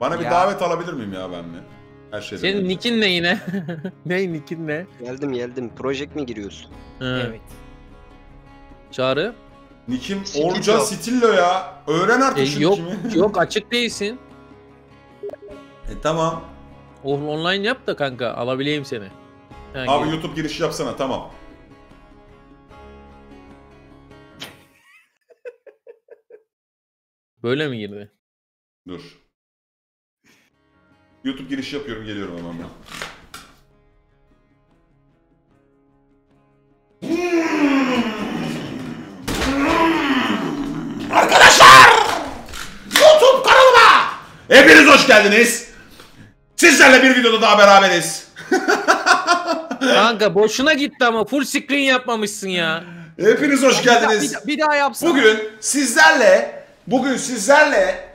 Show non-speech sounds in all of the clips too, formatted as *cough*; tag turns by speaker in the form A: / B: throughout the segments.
A: Bana bir
B: Ya.
A: davet alabilir miyim ya ben mi? Her şeyden
C: Senin
A: önce.
C: nickin ne yine? *laughs* ne nickin ne?
D: Geldim geldim. Project mi giriyorsun?
C: Ha.
B: Evet.
C: Çağrı?
A: Nickim
E: Stillo.
A: Orca Stillo ya. Öğren artık
C: E,
A: şu
C: yok
A: nickimi. *laughs*
C: yok açık değilsin.
A: E, tamam.
C: O- Online yap da kanka alabileyim seni. Ha,
A: Abi
C: gir.
A: YouTube girişi yapsana tamam.
C: Böyle mi girdi?
A: Dur. YouTube girişi yapıyorum geliyorum hemen ben. Arkadaşlar! YouTube kanalıma! Hepiniz hoş geldiniz. Sizlerle bir videoda daha beraberiz. *laughs*
C: Kanka boşuna gitti ama full screen yapmamışsın ya.
A: Hepiniz hoş geldiniz.
B: Bir, bir daha yapsana.
A: Bugün sizlerle, bugün sizlerle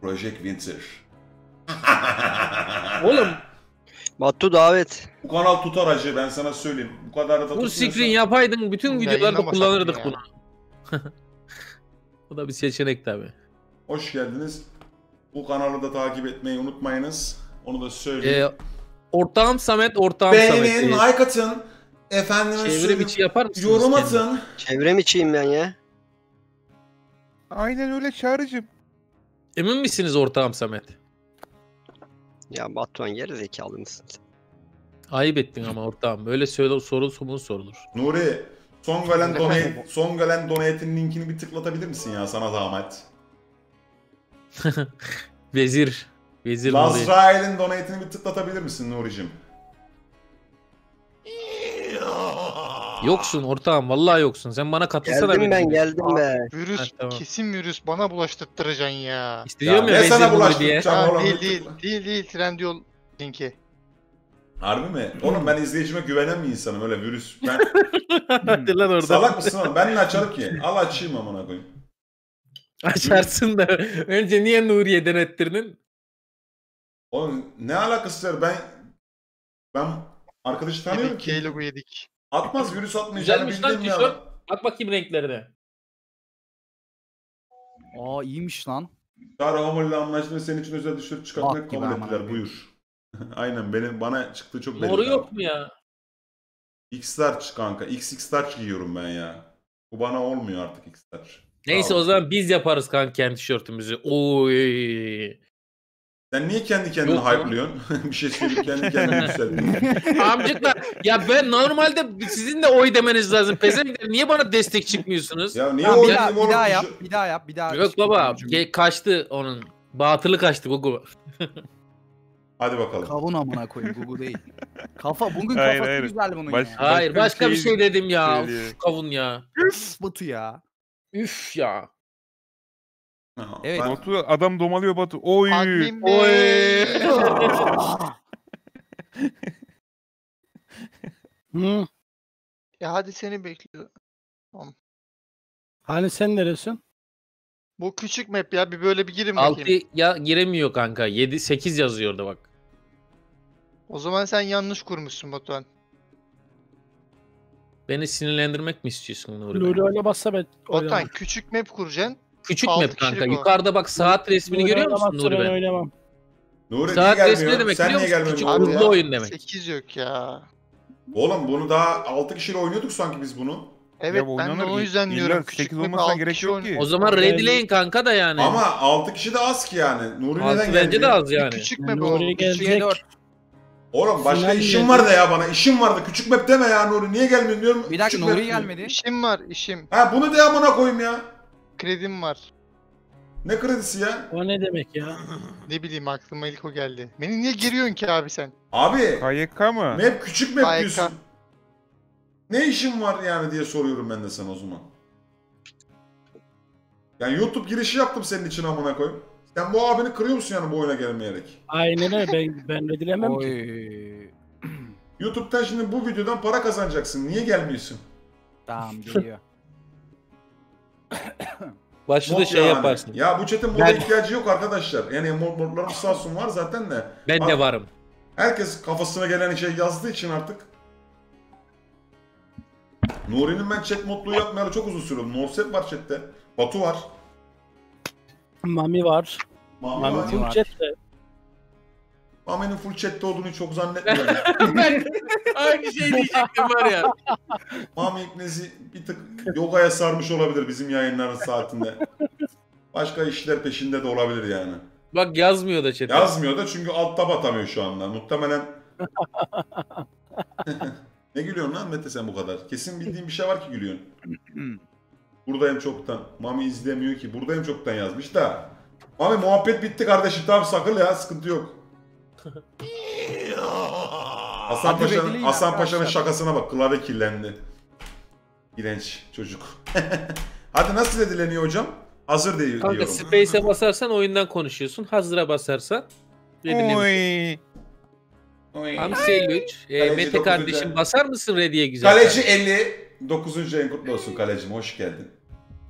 A: Project Winter. *laughs*
C: Oğlum
D: Batu davet.
A: Bu kanal tutar acı ben sana söyleyeyim. Bu kadar da tutmuyorsa-
C: screen yapaydın bütün videolarda kullanırdık
E: ya.
C: bunu. *laughs* Bu da bir seçenek tabi.
A: Hoş geldiniz. Bu kanalı da takip etmeyi unutmayınız. Onu da söyleyeyim.
C: Ee, ortağım Samet, ortağım Samet.
A: Beğenin,
C: Ee,
A: like atın. Efendime
C: Çevrim içi yapar mısınız?
A: Yorum atın.
D: Çevrem içiyim ben ya.
B: Aynen öyle çağrıcım.
C: Emin misiniz ortağım Samet?
D: Ya Batuhan geri zekalı mısın sen?
C: Ayıp ettin ama ortağım. Böyle söyle, soru somun sorulur.
A: Nuri, son gelen *laughs* donate, son gelen donate'in linkini bir tıklatabilir misin ya sana zahmet? *laughs*
C: Vezir. Vezir Nuri.
A: Lazrail'in donate'ini bir tıklatabilir misin Nuri'cim? *laughs*
C: Yoksun ortağım vallahi yoksun. Sen bana katılsana.
D: Geldim ben geldim be.
E: Virüs,
C: Ha, tamam.
E: kesin virüs bana bulaştırtıracaksın ya.
C: İşte diyorum ya,
A: ne sana
C: diye.
A: bulaştıracağım
E: Ha,
A: oğlum?
E: değil değil, değil değil Trendyol linki.
A: Harbi mi? Oğlum ben izleyicime güvenen bir insanım öyle virüs. Ben *laughs*
C: Hadi lan orada.
A: salak mısın oğlum? Ben ne açarım ki? Al açayım amına koyayım.
C: Açarsın da. Önce niye Nuriye denettirdin?
A: Oğlum ne alakası var? Ben ben arkadaşı tanıyorum
E: Yedik,
A: ki.
E: K-Logo yedik.
A: Atmaz virüs atmayacağını
C: Güzelmiş lan
A: bildiğim
C: tişört.
A: adam.
C: Bak bakayım renklerine.
B: Aa iyiymiş lan.
A: Çağrı Homer'le anlaştığında senin için özel tişört çıkartmayı
B: Bak gibi
A: kabul ettiler. Buyur. *laughs* Aynen benim bana çıktı çok belli.
C: Moru
A: abi.
C: yok mu ya?
A: X-Large kanka. XX-Large giyiyorum ben ya. Bu bana olmuyor artık X-Large.
C: Neyse
A: Sağ ol.
C: o zaman biz yaparız kanka kendi tişörtümüzü. Oy.
A: Sen niye kendi kendini
C: Yok
A: hype'lıyorsun? *laughs* bir şey söyleyip kendi kendini *laughs* yükseltiyorsun.
C: Amcıklar ya ben normalde sizin de oy demeniz lazım. Pezevenkler niye bana destek çıkmıyorsunuz?
A: ya niye
B: Tamam, bir,
A: oynayayım
B: daha, bir daha
A: Bir
B: yap,
A: şey-
B: bir daha yap, bir daha.
C: Yok baba ge- kaçtı onun. Batılı kaçtı Gugu.
A: Hadi bakalım.
B: Kavun amına koyayım Google değil. Kafa bugün
F: Hayır,
B: kafası
F: hayır.
B: güzel bunun
F: Baş-
B: ya.
C: Hayır
F: Başka
C: başka
F: bir
C: bir
F: şey
C: şey dedim ya.
F: söylüyor.
C: Üf, kavun ya.
B: Üf Batu ya.
C: Üf ya.
A: Ha,
B: Evet.
A: ben-
F: Batu adam domalıyor Batu. Oy.
E: Admin
C: Oy.
E: Bey. *laughs*
G: Hı.
E: Ya hadi seni bekliyor.
G: Hani sen neresin?
E: Bu küçük map ya bir böyle bir girin bakayım.
C: 6 ya giremiyor kanka. 7 8 yazıyor orada bak.
E: O zaman sen yanlış kurmuşsun Batuhan.
C: Beni sinirlendirmek mi istiyorsun Nuri? Bey?
G: Nuri öyle bassa ben
E: Batuhan küçük map kuracaksın.
C: Küçük
E: altı
C: map kanka.
E: kişilik o.
C: Yukarıda bak saat resmini
G: Nuri
C: görüyor musun Nuri
G: ben
C: Bey?
G: oynamam.
A: Nuri
C: Saat
A: niye
C: resmi ne
A: gelmiyor?
C: demek
A: Sen
C: biliyor
A: niye
C: musun?
A: gelmiyorsun?
C: Küçük
A: Nuri
C: hızlı oyun demek.
E: 8 yok ya.
A: Oğlum bunu daha 6 kişiyle oynuyorduk sanki biz bunu.
E: Evet
F: bu
E: ben de
F: oynanır
E: o
F: ki.
E: yüzden
F: İlla
E: diyorum. Küçük
F: sekiz
E: map
F: olmasına
E: 6
F: gerek
E: kişi
F: yok
E: oynuyor.
F: ki.
C: O zaman
G: Ben-
C: ready'leyin kanka da yani.
A: Ama 6 kişi de az ki yani. Nuri
C: Altı
A: neden
C: bence
A: gelmiyor?
C: de az yani.
E: Küçük map
G: Nuri
E: oldu.
G: gelecek.
A: Oğlum başka
G: Final
A: işim
G: geldi.
A: vardı ya bana. İşim vardı. Küçük map deme ya Nuri. Niye gelmiyorsun diyorum.
B: Bir dakika
A: Küçük
B: Nuri
A: map diyor.
B: gelmedi.
E: İşim var işim.
A: Ha bunu de amına koyayım ya.
E: Kredim var.
A: Ne kredisi ya?
G: O ne demek ya? *laughs*
E: Ne bileyim aklıma ilk o geldi. Beni niye giriyorsun ki abi sen?
A: Abi
F: KYK mı?
A: map küçük map
E: Harika.
A: diyorsun. Ne işin var yani diye soruyorum ben de sana o zaman. Yani YouTube girişi yaptım senin için amına koyayım. Sen bu abini kırıyor musun yani bu oyuna gelmeyerek?
G: Aynen öyle ben, ben de dilemem ki.
A: YouTube'dan şimdi bu videodan para kazanacaksın. Niye gelmiyorsun?
B: Tamam geliyor. *coughs*
C: Başta da şey
A: yani.
C: yaparsın.
A: Ya bu chat'in moda
C: Ben-
A: ihtiyacı yok arkadaşlar. Yani mod modlarımız sağ olsun var zaten de.
C: Ben de varım.
A: Herkes kafasına gelen şey yazdığı için artık. Nuri'nin ben chat modluğu yapmayalı çok uzun süre. oldu. Norset var chatte. Batu var.
G: Mami var.
A: Mami
G: Mami
A: var.
B: var.
G: chat de.
A: Mami'nin full chatte olduğunu çok zannetmiyorum. *laughs*
C: ben aynı şey diyecektim var ya.
A: Mami İbnezi bir tık yogaya sarmış olabilir bizim yayınların saatinde. Başka işler peşinde de olabilir yani.
C: Bak yazmıyor da chat'e.
A: Yazmıyor da çünkü alt tab atamıyor şu anda. Muhtemelen... *laughs* ne gülüyorsun lan Mete sen bu kadar? Kesin bildiğin bir şey var ki gülüyorsun. Buradayım çoktan. Mami izlemiyor ki. Buradayım çoktan yazmış da. Mami muhabbet bitti kardeşim. Tamam sakıl ya. Sıkıntı yok. Hasan
B: Hadi
A: Paşa'nın Hasan Paşa'nın şakasına bak. Klavye kirlendi. İğrenç çocuk. *laughs* Hadi nasıl edileniyor hocam? Hazır değil
C: Kanka
A: diyorum.
C: Space'e basarsan oyundan konuşuyorsun. Hazıra basarsan Ready'le
F: Oy.
C: Hamsi 53. Ee,
A: Kaleci
C: Mete
A: dokuzuncu.
C: kardeşim basar mısın Ready'ye güzel?
A: Kaleci 50. 9. en kutlu olsun kalecim. Hoş geldin.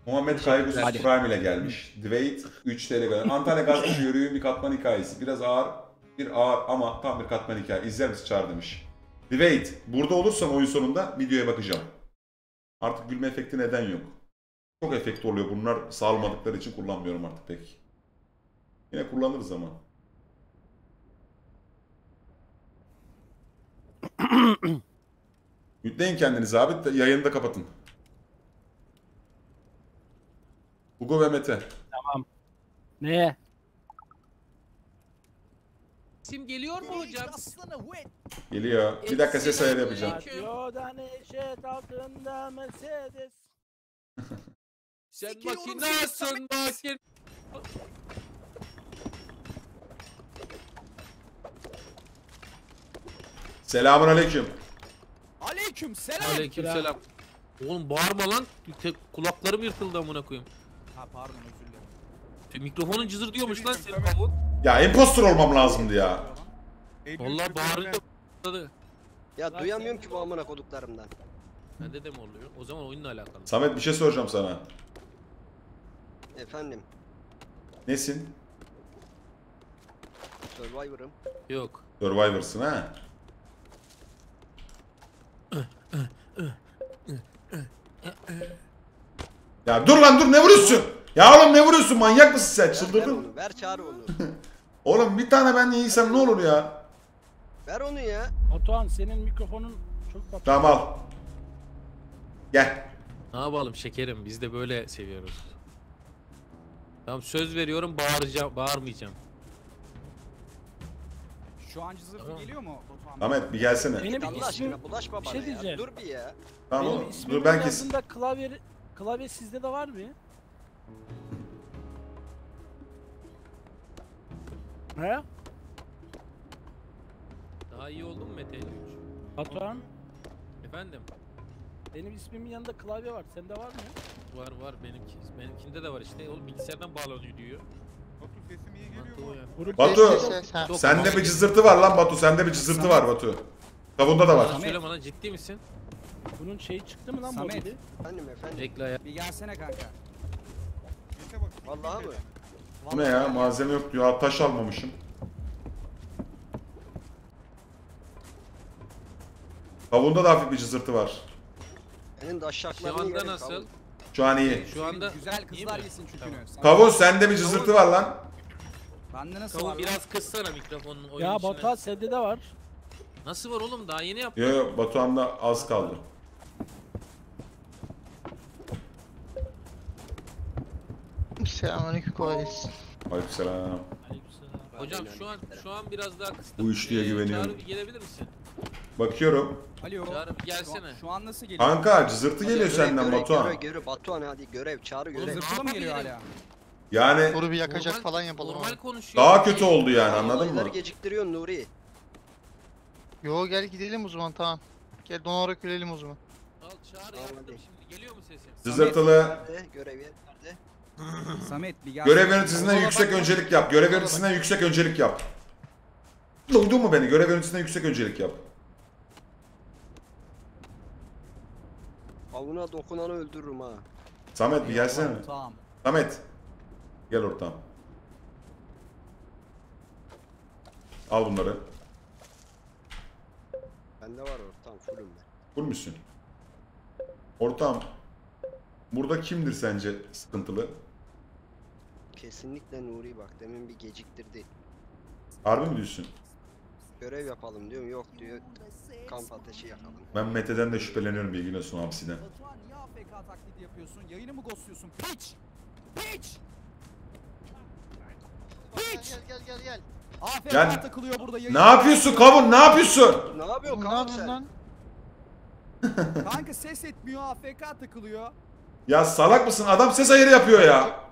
A: Muhammed Kaygusuz
B: Hadi.
A: Prime ile gelmiş. Dwayne 3 TL gönder. Antalya Gazete yürüyün bir katman hikayesi. Biraz ağır, bir ağır ama tam bir katman hikaye. İzler misin Çağrı demiş. Dwayne burada olursan oyun sonunda videoya bakacağım. Artık gülme efekti neden yok? Çok efekt oluyor. Bunlar sağlamadıkları için kullanmıyorum artık pek. Yine kullanırız ama. *clears throat* Yükleyin kendinizi abi. Yayını da kapatın. Hugo ve Mete.
G: Ne?
C: İsim geliyor mu hocam?
A: Geliyor. Bir dakika ses ayarı yapacağım.
G: Radyodan altında Mercedes. *laughs*
C: Sen makinasın makin.
A: Selamun aleyküm.
B: Aleyküm selam.
C: Aleykümselam. Oğlum bağırma lan. Kulaklarım yırtıldı amına koyayım.
B: Ha pardon özür
C: Mikrofonun cızır diyormuş lan senin kavun.
A: Ya impostor olmam lazımdı ya.
C: Vallahi patladı.
D: Ya duyamıyorum ki bu amına koduklarımdan.
C: Bende de mi oluyor? O zaman oyunla alakalı.
A: Samet bir şey soracağım sana.
D: Efendim,
A: Nesin?
D: Survivor'ım.
C: Yok.
A: Survivor'sın ha? ya dur lan dur ne vuruyorsun? Ya oğlum ne vuruyorsun manyak mısın sen
D: Ver, ver
A: çıldırdın?
D: onu, ver çağır onu.
A: Oğlum bir tane ben iyiysem ne olur ya?
D: ver onu ya.
G: Batuhan senin mikrofonun çok patladı.
A: Tamam al. Gel.
C: Ne yapalım şekerim biz de böyle seviyoruz. Tamam söz veriyorum bağıracağım, bağırmayacağım.
B: Şu an cızırtı
C: Tamam.
B: geliyor mu Batuhan?
A: Samet bir gelsene.
G: Benim
D: Allah
G: ismim,
D: aşkına bulaşma
G: bir
D: bana
G: şey
D: ya.
G: diyeceğim.
D: Dur bir ya.
A: Tamam
G: benim
A: oğlum.
G: ismimin
A: Dur ben kes.
G: altında klavye, klavye sizde de var mı? He?
C: Daha iyi oldu mu Mete 53?
G: Batuhan
C: Efendim?
G: benim ismimin yanında klavye var. Sende var mı?
C: Var var benimki. Benimkinde de var işte. Oğlum bilgisayardan bağlanıyor diyor.
F: Batu sesim iyi geliyor
C: Mantığı o
F: mu?
C: ya.
G: Grup
A: Batu.
C: Çok
A: Sende bir cızırtı var lan Batu. Sende bir cızırtı var Batu. Kavunda da var.
C: Bana söyleme lan ciddi misin?
G: bunun şeyi çıktı mı lan
B: Samet.
G: modeli?
D: Efendim efendim.
C: Bekle ya.
B: Bir gelsene kanka.
D: Vallahi mı?
A: Bu ne ya malzeme yok diyor. Ha, taş almamışım. Kavunda da hafif bir cızırtı var.
D: Senin de
C: Şu
D: aşağılarını
C: anda
D: yerim
C: nasıl?
D: kavun.
A: Şu an iyi.
C: Şu anda
B: Güzel
C: iyi
B: kızlar
C: mi?
B: yesin çükünü.
C: Tamam.
B: Sana-
A: Kavun sende bir cızırtı var lan.
B: Bende nasıl var
C: Kavun
B: lan?
C: biraz kıssana mikrofonun oyun
G: Ya
C: içine.
G: Batuhan sende de var.
C: Nasıl var oğlum daha yeni yaptım.
A: Yo yo Batuhan'da az kaldı.
E: Selamünaleyküm kolay gelsin.
A: Aleykümselam.
G: Aleykümselam.
C: Hocam şu an şu an biraz daha kıstım.
A: Bu üçlüye
C: Ee,
A: güveniyorum.
C: Çağrı bir gelebilir misin?
A: Bakıyorum.
B: Alo.
C: Çağrı bir
B: Şu,
C: gelsene.
B: an- şu an nasıl geliyor?
A: Kanka cızırtı geliyor
D: Görev,
A: senden
D: görev,
A: Batuhan.
D: Görev, görev, Batuhan hadi görev, çağrı görev.
B: Zırtılı mı geliyor hala?
A: Yani
E: Bunu bir yakacak
C: Normal-
E: falan yapalım
C: Normal konuşuyor.
A: daha kötü oldu yani anladın mı?
D: geciktiriyorsun Nuri.
E: Yo gel gidelim o zaman tamam. Gel donarak ölelim o zaman.
C: Al çağrı
D: hadi.
C: şimdi. Geliyor mu sesim?
A: Cızırtılı.
D: Nerede? Görev yer?
B: Samet bir gelsene.
A: Görev yöneticisinden yüksek öncelik yap. Görev yöneticisinden yüksek öncelik yap. Duydun mu beni? Görev yöneticisinden yüksek öncelik yap.
D: Avuna dokunanı öldürürüm ha.
A: Samet bir gelsene.
B: Tamam.
A: Samet. Gel ortam. Al bunları.
D: Bende var ortam fullüm ben.
A: Full müsün? Ortam. Burada kimdir sence sıkıntılı?
D: Kesinlikle Nuri bak demin bir geciktirdi.
A: Harbi mi diyorsun?
D: Görev yapalım diyorum yok diyor. Kamp ateşi yakalım.
A: Ben Mete'den de şüpheleniyorum bilgin olsun hapsiden.
B: Batuhan niye AFK taklidi yapıyorsun? Yayını mı ghostluyorsun? Piç! Piç!
E: Gel gel gel gel gel.
B: AFK
A: Yani-
B: takılıyor burada yayın.
A: Ne yapıyorsun kavun ne yapıyorsun?
D: Ne yapıyorsun
E: yapıyorsun
D: sen?
E: lan?
B: Kanka ses etmiyor AFK takılıyor.
A: Ya salak mısın adam ses ayarı yapıyor ya.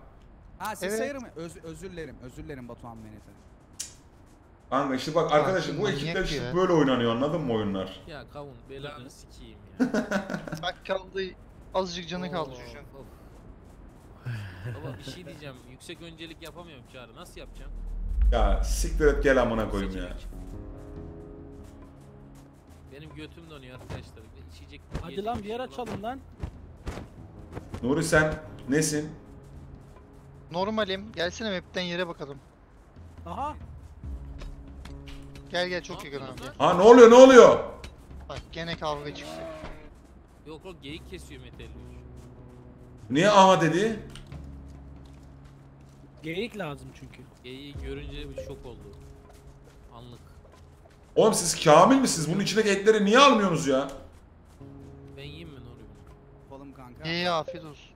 B: Ha ses
E: Evet.
B: ayarı mı? Öz, özür dilerim. Özür dilerim Batuhan Menete.
A: Kanka işte bak arkadaşlar bu ekipler işte
E: ya.
A: böyle oynanıyor anladın mı oyunlar?
C: Ya kavun belanı sikeyim ya. *laughs*
E: Bak kaldı. Azıcık canı kaldı şu an.
C: Baba bir şey diyeceğim. Yüksek öncelik yapamıyorum Çağrı. Nasıl yapacağım?
A: Ya siktir et gel amına koyayım ya.
C: Benim götüm donuyor arkadaşlar. Bir İçecek
G: Hadi lan
C: bir
G: bir yer
C: şey
G: açalım lan.
A: Nuri sen nesin?
E: Normalim. Gelsene map'ten yere bakalım.
G: Aha.
E: Gel gel çok
C: Ne
E: yakın abi.
A: Ha ne oluyor ne oluyor?
E: Bak gene kavga çıktı.
C: Yok o geyik kesiyor Mete 53.
A: Niye aha dedi?
G: Geyik lazım çünkü.
C: Geyiği görünce bir şok oldu. Anlık.
A: Oğlum siz kamil misiniz? Bunun içindeki etleri niye almıyorsunuz ya?
C: Ben yiyeyim mi Nuri?
B: Yapalım kanka.
E: İyi afiyet olsun.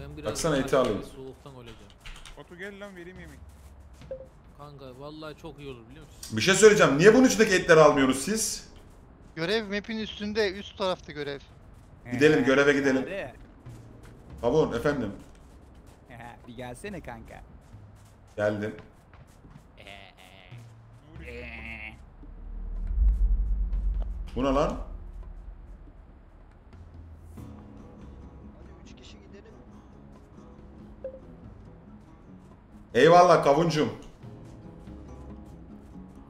C: Ben biraz
A: Baksana eti alayım.
C: Soğuktan öleceğim.
F: Batu gel lan vereyim yemek.
C: Kanka vallahi çok iyi olur biliyor musun?
A: Bir şey söyleyeceğim. Niye bunun içindeki etleri almıyorsunuz siz?
E: Görev map'in üstünde üst tarafta görev.
A: Gidelim, göreve gidelim.
B: Hadi.
A: Kavun efendim.
B: bir gelsene kanka.
A: Geldim. Bu ne lan? Eyvallah kavuncum.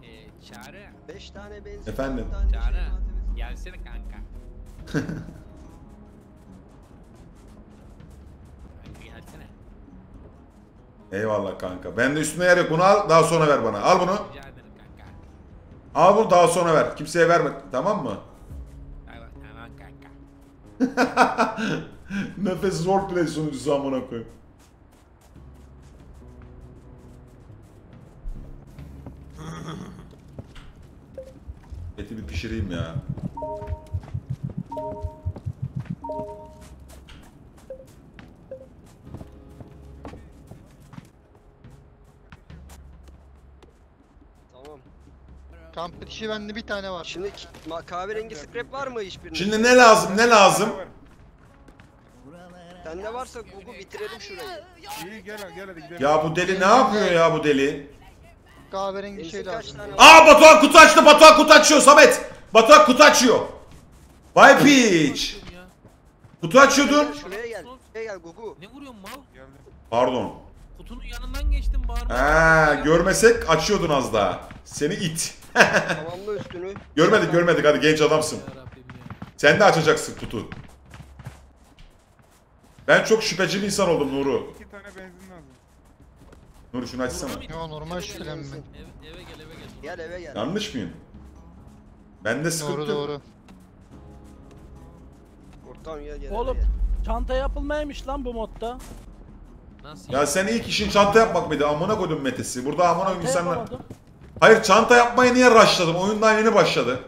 C: Eee Çağrı
D: 5 tane benzin.
A: Efendim?
D: tane şey
C: Çağrı. gelsene kanka. kanka *laughs* gelsene.
A: Eyvallah kanka. Ben de üstüne yer yok. Bunu al daha sonra ver bana. Al bunu.
C: Rica ederim kanka.
A: Al bunu daha sonra ver. Kimseye verme. Tamam mı?
C: Tamam, tamam kanka. *laughs*
A: Nefes roleplay sunucusu amına koyayım. Bir pişireyim ya.
D: Tamam.
E: Kamp ateşi bende bir tane var.
D: Şimdi ki- ma- kahverengi scrap var mı hiçbirinde?
A: Şimdi ne lazım ne lazım?
D: Sende varsa Gugu bitirelim şurayı.
F: İyi gel gel hadi gidelim.
A: Ya bu deli ne yapıyor ya bu deli?
E: Kahverengi
D: Benzin
E: şey
D: kaç
E: lazım.
D: tane var?
A: Aa Batuhan kutu açtı Batuhan kutu açıyor Samet. Batuhan kutu açıyor. Vay piç.
C: Ya.
A: Kutu açıyordun.
D: Şuraya gel. Şuraya gel Gugu.
C: Ne vuruyorsun mal?
F: Geldim.
A: Pardon.
C: Kutunun yanından geçtim bağırma.
A: Ha, görmesek açıyordun az daha. Seni it. *laughs*
D: Tamamla üstünü.
A: Görmedik görmedik hadi genç adamsın.
C: Ya.
A: Sen de açacaksın kutu. Ben çok şüpheci bir insan oldum Nuru.
F: İki tane benzin lazım.
A: Nuru şunu açsana.
E: Yo normal şüphelenme.
C: Eve, eve gel eve gel.
D: Gel eve gel.
A: Yanlış mıyım? Bende sıkıntı
E: Doğru doğru.
D: Ortam gel gel.
G: Oğlum.
D: gel.
G: Çanta yapılmaymış lan bu modda.
C: Nasıl
A: Ya sen ilk işin çanta yapmak mıydı? Amına koydum Metesi. Burada amına koyayım
G: Çanta
A: insanlar.
G: yapamadım.
A: Hayır çanta yapmaya niye rushladım? Oyundan yeni başladı.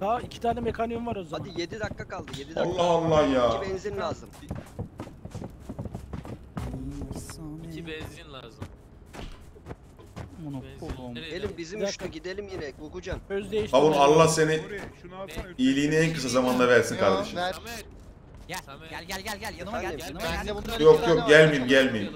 G: Daha iki tane mekaniğim var o zaman.
D: Hadi 7 dakika kaldı 7 dakika.
A: Allah Allah ya.
D: İki benzin lazım.
C: İki benzin lazım.
B: Monopolum.
D: Gelin bizim
G: Bir
D: üçlü gidelim yine Gugucan.
G: Öz değiştirme.
A: Kavun Allah seni iyiliğini en kısa zamanda versin kardeşim.
E: ver.
B: Gel, gel gel gel gel yanıma gel. Yanıma gel.
A: Yok, yok, gelmeyeyim, gelmeyeyim.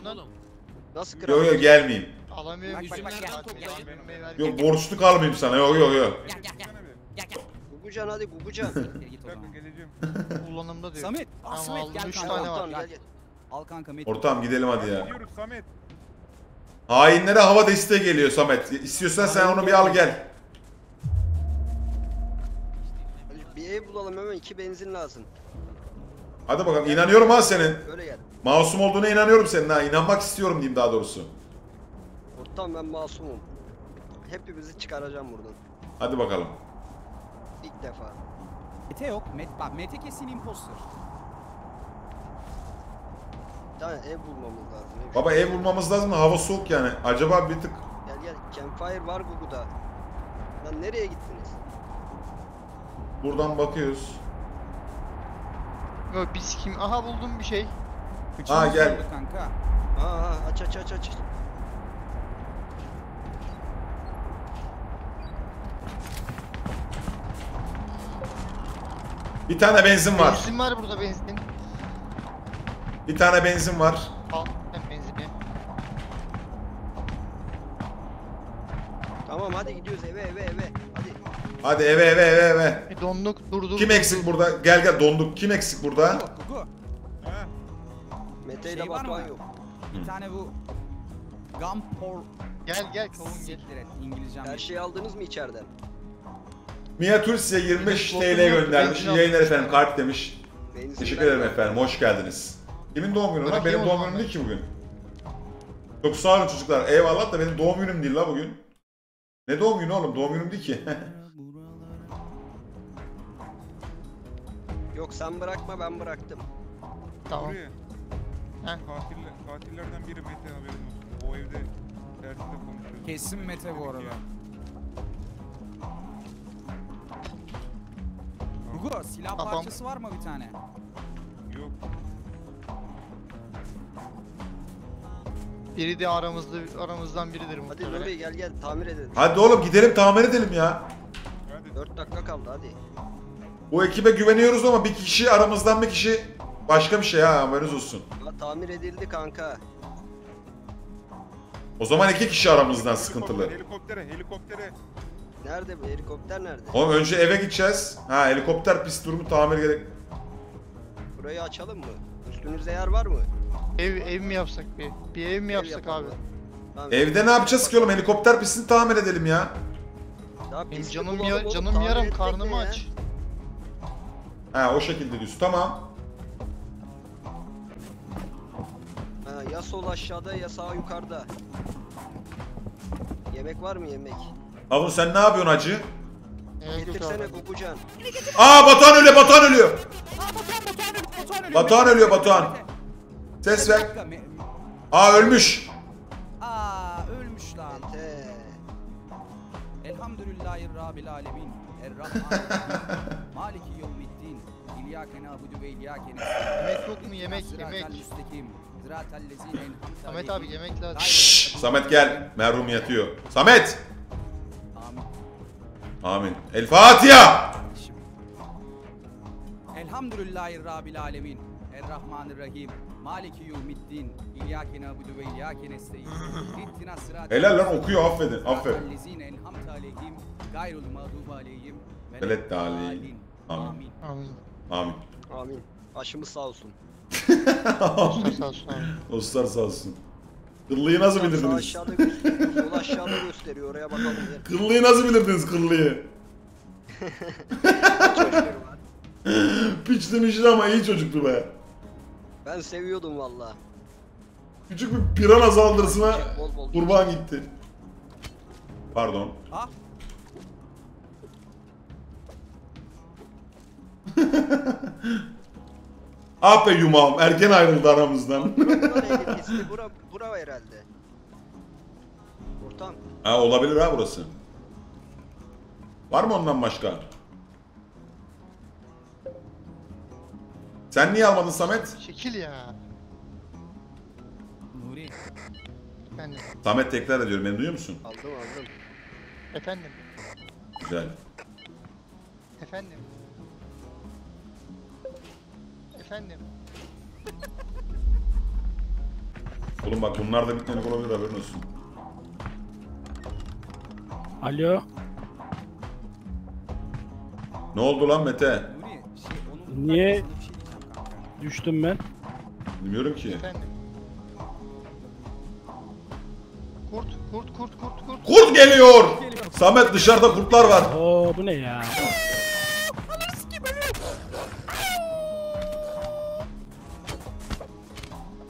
D: Nasıl kral?
A: Yo yo gelmeyeyim.
E: Alamıyorum
B: Bak, bak,
A: Yok borçlu kalmayayım sana. Yok yok yok.
B: Gel gel gel.
F: Bir.
B: Gel gel.
D: Gugucan hadi Gugucan.
F: Bir.
E: Kullanımda diyor.
B: Samet, Samet gel
E: üç
B: kanka.
E: tane
B: al,
E: var.
D: Gel gel.
B: Al kanka Metin.
A: Ortağım gidelim hadi ya.
F: Gidiyoruz Samet.
A: Hainlere hava desteği geliyor Samet. İstiyorsan sen onu bir al gel.
D: Bir ev bulalım hemen iki benzin lazım.
A: Hadi bakalım inanıyorum ha senin.
D: Öyle gel.
A: Masum olduğuna inanıyorum senin ha. İnanmak istiyorum diyeyim daha doğrusu.
D: Ortam ben masumum. Hepimizi çıkaracağım buradan.
A: Hadi bakalım.
D: İlk defa.
B: Mete yok. Met, bak Mete kesin imposter.
D: Bir tane ev bulmamız lazım. Ev.
A: Baba ev bulmamız lazım da hava soğuk yani. Acaba bir tık
D: Gel gel. Campfire var Gugu'da. Lan nereye gittiniz?
A: buradan bakıyoruz.
E: Yok biz kim? Aha buldum bir şey.
A: Ha, gel.
B: kanka.
D: Aa aa, aç aç aç aç.
A: Bir tane benzin var.
E: Benzin var burada benzin.
A: Bir tane benzin var.
E: Al sen benzini.
D: Tamam hadi gidiyoruz eve eve eve. Hadi.
A: Hadi eve eve eve eve.
E: Bir donduk durduk.
A: Kim eksik burada? Gel gel donduk. Kim eksik burada?
D: Mete ile
B: Şey
D: Batuhan yok.
B: Bir tane bu Gunpowder
E: Gel gel
B: et İngilizcem.
D: Her şeyi aldınız mı içeriden?
A: Mia Tulsi'ye 25
E: Benim
A: TL
E: dostum yok,
A: göndermiş. Yayınlar efendim kalp demiş. Teşekkür ederim efendim. Hoş geldiniz. Kimin doğum günü lan? Benim doğum günüm değil ki bugün. Çok sağ olun çocuklar. Eyvallah da benim doğum günüm değil la bugün. Ne doğum günü oğlum? Doğum günüm değil ki. *laughs*
D: Yok sen bırakma ben bıraktım.
E: Tamam.
F: Buraya.
E: Heh.
F: Katiller, katillerden biri Mete haberin olsun. O evde tersinde konuşuyor.
B: Kesin Mete bu arada. Gugu silah
E: Tamam.
B: parçası var mı bir tane?
E: Biri de aramızda aramızdan biridir
D: Hadi
E: muhtemelen.
D: Nuri gel gel tamir edelim.
A: hadi oğlum gidelim tamir edelim ya.
F: Hadi.
D: 4 dakika kaldı hadi.
A: Bu ekibe güveniyoruz ama bir kişi aramızdan bir kişi başka bir şey ha haberiniz olsun.
D: Ya, tamir edildi kanka.
A: O zaman iki kişi aramızdan sıkıntılı.
F: Helikoptere, helikoptere.
D: Nerede bu helikopter nerede?
A: Oğlum önce eve gideceğiz. Ha helikopter pist durumu tamir gerek.
D: Burayı açalım mı? Üstünüzde yer var mı?
E: Ev ev mi yapsak bir? Bir ev mi yapsak abi?
D: Tamam.
A: Evde ne yapacağız ki oğlum? Helikopter pistini tamir edelim ya.
D: Ya
E: Benim canım
D: bulalım
E: ya,
D: oğlum,
E: canım
D: tamir
E: yarım
D: etmek
E: karnım
D: ne ya?
E: aç.
A: Ha o şekilde diyorsun. Tamam.
D: Ha, ya sol aşağıda ya sağ yukarıda. Yemek var mı yemek?
A: Avun sen ne yapıyorsun hacı?
E: Evet, yok
D: Getirsene
E: abi.
D: Gugucan.
A: Aa Batuhan ölüyor, Batuhan ölüyor.
B: Aa Batuhan Batuhan ölüyor Batuhan ölüyor.
A: Batuhan ölüyor, Batuhan. Ses ver. Aa ölmüş.
B: Aa ölmüş lan. Elhamdülillahi Rabbil Alemin. *laughs* Errahmanirrahim. Maliki yevmiddin. İyyâke na'budu ve iyyâke.
E: Yemek yok mu yemek yemek. Samet abi yemek lazım.
A: Şşş, Samet gel. Merhum yatıyor. Samet.
B: Amin.
A: Amin. El Fatiha.
B: Elhamdülillahi Rabbil Alemin. Errahmanirrahim. Maliki yevmiddin. İyyâke na'budu ve iyyâke nestaîn. *laughs*
A: Helal lan okuyor affedin. Aferin.
B: Sıratellezîne en'amte aleyhim. Gayrul mağdubi aleyhim.
A: Veleddâlin. Amin.
B: Amin.
E: Amin.
A: Amin.
D: Amin. Başımız sağ olsun. *laughs*
E: Dostlar sağ olsun.
A: Dostlar sağ olsun. Kıllıyı nasıl bilirdiniz?
D: aşağıda gösteriyor. Sol aşağıda gösteriyor. Oraya bakalım. Gel.
A: Kıllıyı nasıl bilirdiniz kıllıyı? *laughs*
D: Çocukları var.
A: Piç demiştin ama iyi çocuktu be.
D: Ben seviyordum valla.
A: Küçük bir pirana saldırısına
D: Bol bol.
A: kurban gitti. Pardon.
B: Ah *laughs*
A: Ah be yumağım erken ayrıldı aramızdan.
D: Bura neydi? Pisti bura, bura herhalde. Ortam.
A: ha olabilir ha burası. Var mı ondan başka? Sen niye almadın Samet?
E: Şekil ya.
B: Nuri.
E: Efendim.
A: Samet tekrar ediyorum beni duyuyor musun?
D: Aldım aldım.
E: Efendim.
A: Güzel.
E: Efendim. Efendim.
A: Oğlum bak bunlar da bitmenik olabilir haberin olsun.
G: Alo.
A: Ne oldu lan Mete?
B: Nuri şey
G: Niye? Düştüm ben.
A: Bilmiyorum ki.
E: Efendim. Kurt, kurt, kurt, kurt, kurt.
A: Kurt geliyor! Samet dışarıda kurtlar var.
G: Oo bu ne ya?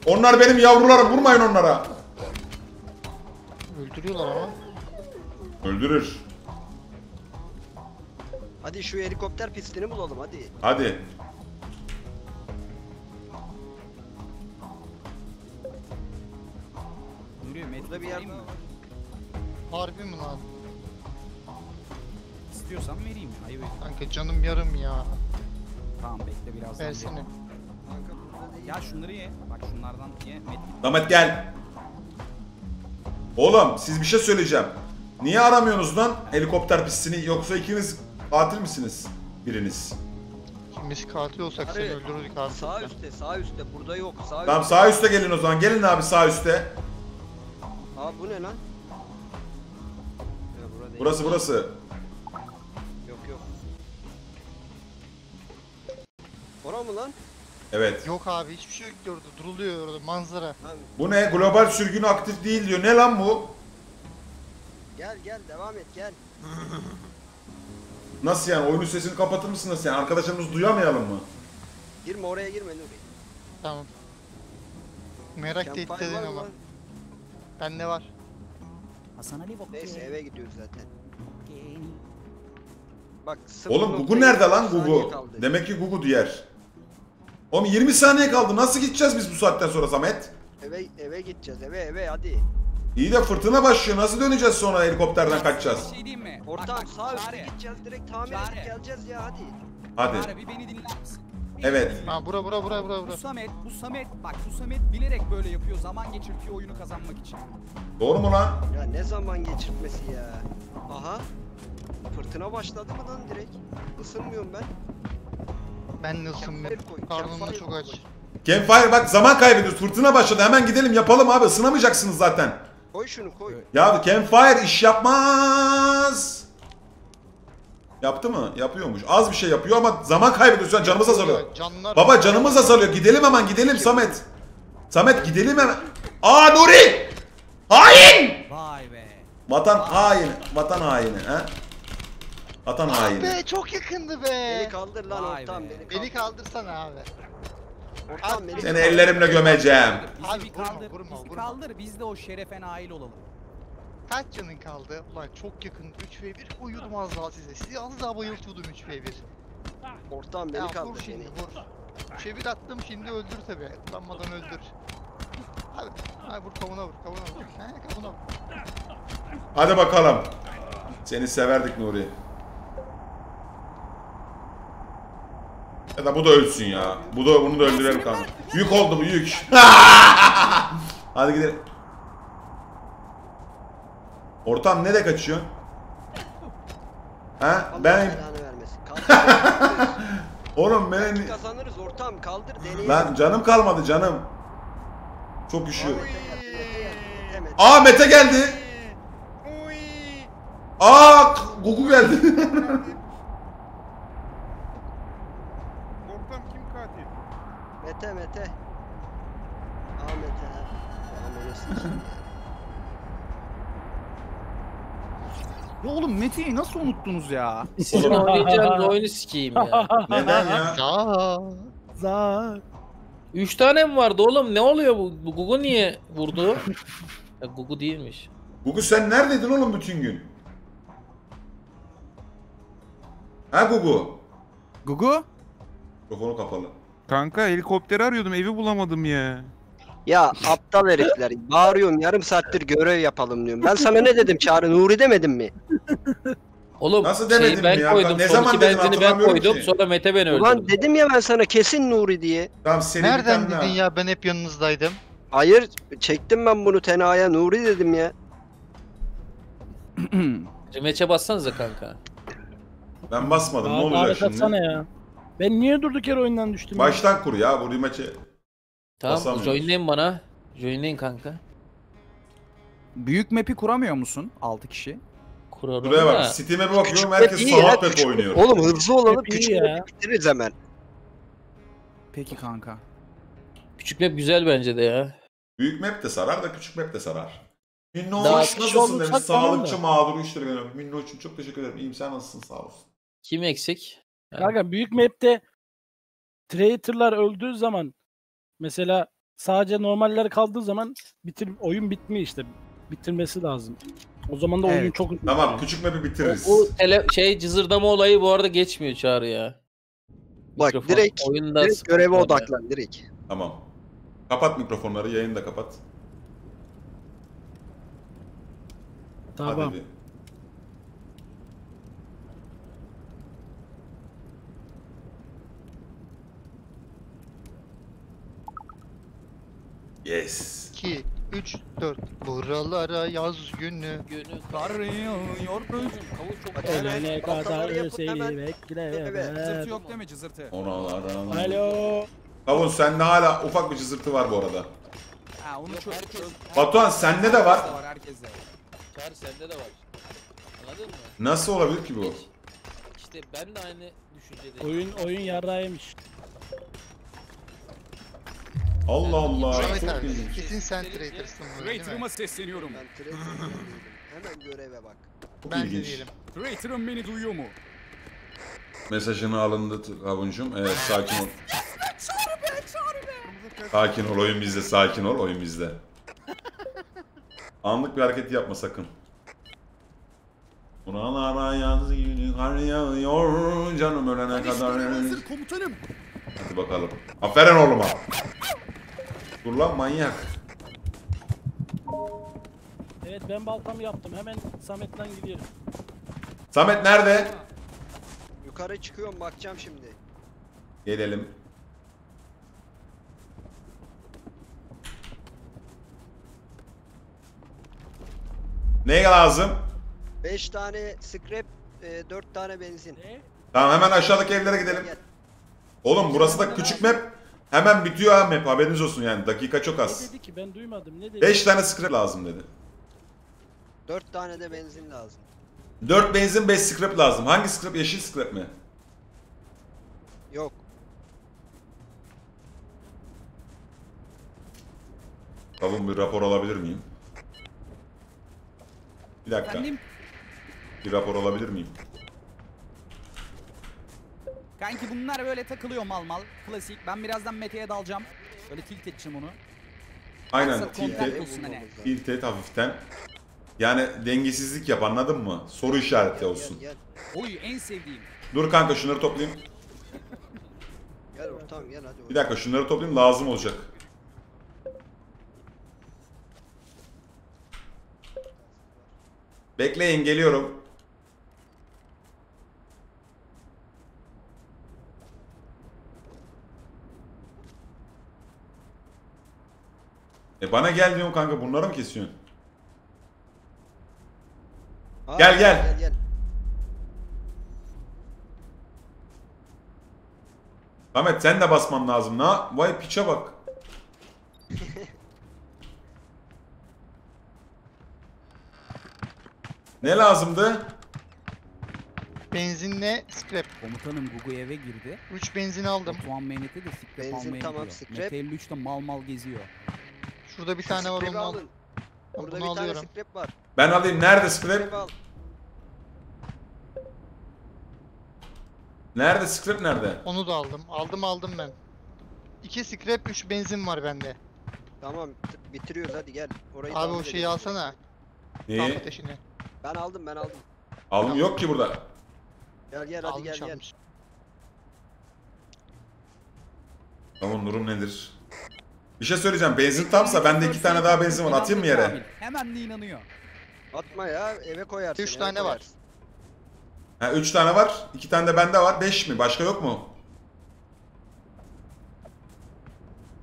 A: Onlar benim yavrularım vurmayın onlara.
E: Öldürüyorlar ama.
A: Öldürür.
D: Hadi şu helikopter pistini bulalım hadi.
A: Hadi.
E: Canım yarım ya.
B: Tamam bekle birazdan.
E: Versene.
B: Ya şunları ye. Bak şunlardan ye. Medkit.
A: Samet gel. Oğlum siz bir şey söyleyeceğim. Niye aramıyorsunuz lan helikopter pistini yoksa ikiniz katil misiniz? Biriniz.
E: Kimisi katil olsak seni
D: Abi,
E: öldürürdük abi.
D: Sağ üstte, sağ üstte. Burada yok. Sağ
A: Tamam
D: üstte.
A: sağ üste gelin o zaman. Gelin abi sağ üste.
D: Aa bu ne lan? Ya, burada değil.
A: Burası burası.
D: Ora mı lan?
A: Evet.
E: Yok abi hiçbir şey yok ki orada. Duruluyor orada manzara.
D: Lan
A: Bu ne? Global sürgünü aktif değil diyor. Ne lan bu?
D: gel gel devam et gel. *laughs*
A: Nasıl yani? Oyunun sesini kapatır mısın nasıl yani? Arkadaşlarımızı duyamayalım mı?
D: Girme oraya girme Nuri.
E: Tamam. Merak da
D: var mı
E: ama.
D: lan?
E: Bende var.
B: Hasan Ali bak.
D: Neyse eve gidiyoruz zaten. Bak
A: Oğlum
D: 0.7
A: Gugu nerede lan
D: saniye
A: Gugu?
D: kaldı.
A: Demek ki Gugu diğer. Oğlum 20 saniye kaldı. Nasıl gideceğiz biz bu saatten sonra Samet?
D: Eve eve gideceğiz eve eve hadi.
A: İyi de fırtına başlıyor. Nasıl döneceğiz sonra helikopterden kaçacağız?
B: Bir şey diyeyim mi?
D: Ortam
B: Bak,
D: sağ üstte
B: Çare,
D: gideceğiz direkt tamir
B: Çare.
D: edip geleceğiz ya hadi.
A: Hadi.
B: Çare, bir beni dinler misin? Bir
A: Evet.
B: beni dinle.
E: Ha bura bura bura bura
B: Bu
E: bura.
B: Samet, bu Samet, bak bu Samet bilerek böyle yapıyor, zaman geçirtiyor oyunu kazanmak için.
A: Doğru mu lan?
D: Ya ne zaman geçirtmesi ya. Aha. Fırtına başladı mı lan direkt? Isınmıyorum ben.
E: Ben de ısınmıyorum. Karnım da çok aç.
A: Campfire bak zaman kaybediyoruz. Fırtına başladı. Hemen gidelim yapalım abi. Isınamayacaksınız zaten.
D: Koy şunu koy.
A: Ya Campfire iş yapmaz. Yaptı mı? Yapıyormuş. Az bir şey yapıyor ama zaman kaybediyoruz. Şu an canımız azalıyor.
E: Canlar.
A: Baba canımız azalıyor. Gidelim hemen gidelim Samet. Samet gidelim hemen. Aa Nuri! Hain!
B: Vay be.
A: Vatan haini. Vatan haini. He? Vatan
E: Ah
A: haini.
E: be çok yakındı
D: Beni
E: be.
D: kaldır lan
B: Vay
D: ortam
B: be.
D: beni kaldır.
E: Beni kaldırsana abi.
D: Ortam beni
A: Seni
D: kaldır.
A: ellerimle gömeceğim.
B: Bizi
E: Abi
B: bir
E: vurma,
B: kaldır,
E: vurma,
B: bizi
E: vurma.
B: kaldır, biz de o şerefe nail olalım.
E: Kaç canın kaldı? Ulan çok yakın 3v1 uyudum az daha size. Sizi az daha bayıltıyordum 3v1.
D: Ortam beni
E: Ya
D: kaldır
E: vur
D: beni.
E: şimdi vur. 3v1 attım şimdi öldür tabi. Utanmadan öldür. Hadi, hadi vur kavuna vur kavuna vur. He kavuna vur.
A: Hadi bakalım. Seni severdik Nuri. Ya da bu da ölsün ya. Bu da bunu da öldürelim kanka. Yük oldu bu yük. *laughs* Hadi gidelim. Ortam ne de kaçıyor? Ha?
D: Allah
A: Ben
D: belanı vermesin. Kaldır. *laughs*
A: oğlum ben
D: Belki kazanırız ortam kaldır deneyelim.
A: lan canım kalmadı canım. Çok üşüyor.
D: Mete geldi, Mete, Mete.
A: Aa Mete geldi. Aa Gugu geldi. *laughs*
F: Ortam kim katil?
D: Mete Mete. Aa Mete. sikeyim *laughs* ya.
B: Oğlum Mete'yi nasıl unuttunuz ya?
C: Sizin oynayacağınız oyunu sikeyim ya. *laughs*
A: Neden ya?
E: Ya.
G: Za.
C: Üç tane mi vardı oğlum? Ne oluyor bu? Bu Gugu niye vurdu? *laughs* Ya Gugu değilmiş.
A: Gugu sen neredeydin oğlum bütün gün? Ha Gugu?
B: Gugu?
A: Mikrofonu kapalı.
F: Kanka helikopteri arıyordum evi bulamadım ya.
D: Ya aptal herifler. Bağırıyorum yarım saattir görev yapalım diyorum. Ben sana ne dedim Çağrı Nuri demedim mi?
C: Oğlum
A: Nasıl
C: şeyi ben
A: ya?
C: koydum.
A: Ne zaman
C: iki
A: dedin
C: benzini ben
A: hatırlamıyorum
C: koydum.
A: ki.
C: Sonra Mete beni
D: Ulan
C: öldürdü.
D: dedim ya ben sana kesin Nuri diye.
A: Tamam seni
E: Nereden dedin ya ben hep yanınızdaydım.
D: Hayır çektim ben bunu tenaya Nuri dedim ya. *clears throat*
C: Rematch'e bassanıza kanka.
A: Ben basmadım ne
G: Abi davet
A: şimdi?
G: atsana ya. Ben niye durduk yere oyundan düştüm? ya?
A: Baştan kur ya bu maçı.
C: Tamam joinleyin bana. Joinleyin kanka.
B: Büyük map'i kuramıyor musun 6 kişi?
C: Kurarım
A: Buraya bak Steam'e bir bakıyorum herkes
D: map ya,
A: sanat map oynuyor.
D: Oğlum hızlı olalım küçük
G: ya.
D: map'i bitiririz hemen.
B: Peki kanka.
C: Küçük map güzel bence de ya.
A: Büyük map de sarar da küçük map de sarar. Minnoş nasılsın demiş. Sağlıkçı
G: da.
A: mağduru 3 lira göndermiş. Minnoş'um çok teşekkür ederim. İyiyim sen nasılsın sağ olasın.
C: Kim eksik?
G: Kanka büyük map'te traitor'lar öldüğü zaman mesela sadece normaller kaldığı zaman bitir oyun bitmiyor işte. Bitirmesi lazım. O zaman da oyun
B: Evet.
G: çok
A: Tamam küçük map'i bitiririz.
C: O, o tele, şey cızırdama olayı bu arada geçmiyor çağrı ya.
D: Bak,
C: Mikrofon.
D: direkt-
C: Oyunda
D: Direkt göreve
C: ya.
D: odaklan direkt.
A: Tamam. Kapat mikrofonları yayını da kapat.
G: Tamam.
A: Hadi bir. Yes.
E: 2, 3, 4. Buralara yaz günü.
C: Günü
B: Kar yağıyor.
C: Kavun çok
G: Ölene kadar seni.
B: Cızırtı
G: bekleyemem.
B: yok değil mi cızırtı?
A: Ona
G: Alo.
A: Kavun sende hala ufak bir cızırtı var bu arada.
B: Ha onu çok
C: herkes-
A: Batuhan sende de var.
B: Herkeste var herkeste.
C: Çağrı sende de var. Anladın mı?
A: Nasıl olabilir ki bu?
C: İşte ben de aynı düşüncedeyim.
G: Oyun oyun yarrağıymış.
A: Allah Allah. Çok ilginç.
E: kesin sen traitorsın bunu değil mi?
B: Traitor'ıma sesleniyorum.
D: Ben traitor *laughs* değilim. Hemen göreve bak.
A: Çok
E: Ben de
A: ilginç.
E: değilim.
B: Traitor'ım beni duyuyor mu?
A: Mesajını alındı Kavuncum. Evet sakin ol. Sakin ol oyun bizde sakin ol oyun bizde. Anlık bir hareket yapma sakın. Buralara yaz günü kar yağıyor canım ölene kadar.
B: komutanım.
A: Hadi bakalım. Aferin oğluma. Dur lan manyak.
G: Evet ben baltamı yaptım. Hemen Samet'ten gidiyorum.
A: Samet nerede?
D: Yukarı çıkıyorum bakacağım şimdi.
A: Gelelim. Ne lazım?
D: 5 tane scrap, 4 tane benzin.
G: Ne?
A: Tamam hemen aşağıdaki evlere gidelim.
D: Gel.
A: Oğlum burası da küçük map. Hemen bitiyor ha map haberiniz olsun yani dakika çok
G: Ne
A: az.
G: dedi ki ben duymadım. Ne dedi?
A: 5 tane scrap lazım dedi.
D: 4 tane de benzin lazım.
A: 4 benzin 5 scrap lazım. Hangi scrap? Yeşil scrap mi?
D: Yok.
A: Kavun bir rapor alabilir miyim? Bir dakika.
B: Efendim?
A: Bir rapor alabilir miyim?
B: Kanki bunlar böyle takılıyor mal mal. Klasik. Ben birazdan Mete'ye dalacağım. Böyle tilt edeceğim onu.
A: Aynen tilt et,
B: olsun hani.
A: tilt et hafiften. Yani dengesizlik yap anladın mı? Soru işareti
D: Gel,
A: olsun.
D: Gel
B: Oy en sevdiğim.
A: Dur kanka şunları toplayayım.
D: gel, gel ortam gel hadi.
A: Bir dakika şunları toplayayım lazım olacak. Bekleyin geliyorum. E bana gel diyorsun kanka bunları mı kesiyorsun?
D: Aa,
A: Gel, gel.
D: Gel gel.
A: Ahmet sen de basman lazım. Na vay piçe bak. *laughs* ne lazımdı?
E: Benzinle scrap.
B: Komutanım Gugu eve girdi.
E: 3 benzin aldım.
B: Batuhan Mehmet'e de scrap
D: Benzin
B: almaya
D: tamam,
B: gidiyor.
D: scrap.
B: Mete 53'te mal mal geziyor.
E: Şurada bir tane var
D: Scrap'i
E: onu al.
D: alın. Burada
E: Bunu
D: bir tane
E: alıyorum.
D: scrap var.
A: Ben alayım. Nerede
D: Scrap
A: scrap?
D: al.
A: Nerede scrap nerede?
E: Onu da aldım. Aldım aldım ben. 2 scrap 3 benzin var bende.
D: Tamam t- bitiriyoruz hadi gel. Orayı
E: Abi
D: tamir
E: o şeyi
D: edelim.
E: alsana. Kamp
A: Neyi?
E: ateşini.
D: Ben aldım ben aldım.
A: Alım yok ki burada.
D: Gel gel hadi
E: Almış
D: gel gel.
E: almış.
A: Tamam durum nedir? Bir şey söyleyeceğim. Benzin tamsa bende iki tane daha benzin var. Atayım mı yere?
B: Hemen de inanıyor.
D: Atma ya eve koyarsın.
E: Üç
D: eve
E: tane var.
A: Ha, üç tane var. iki tane de bende var. Beş mi? Başka yok mu?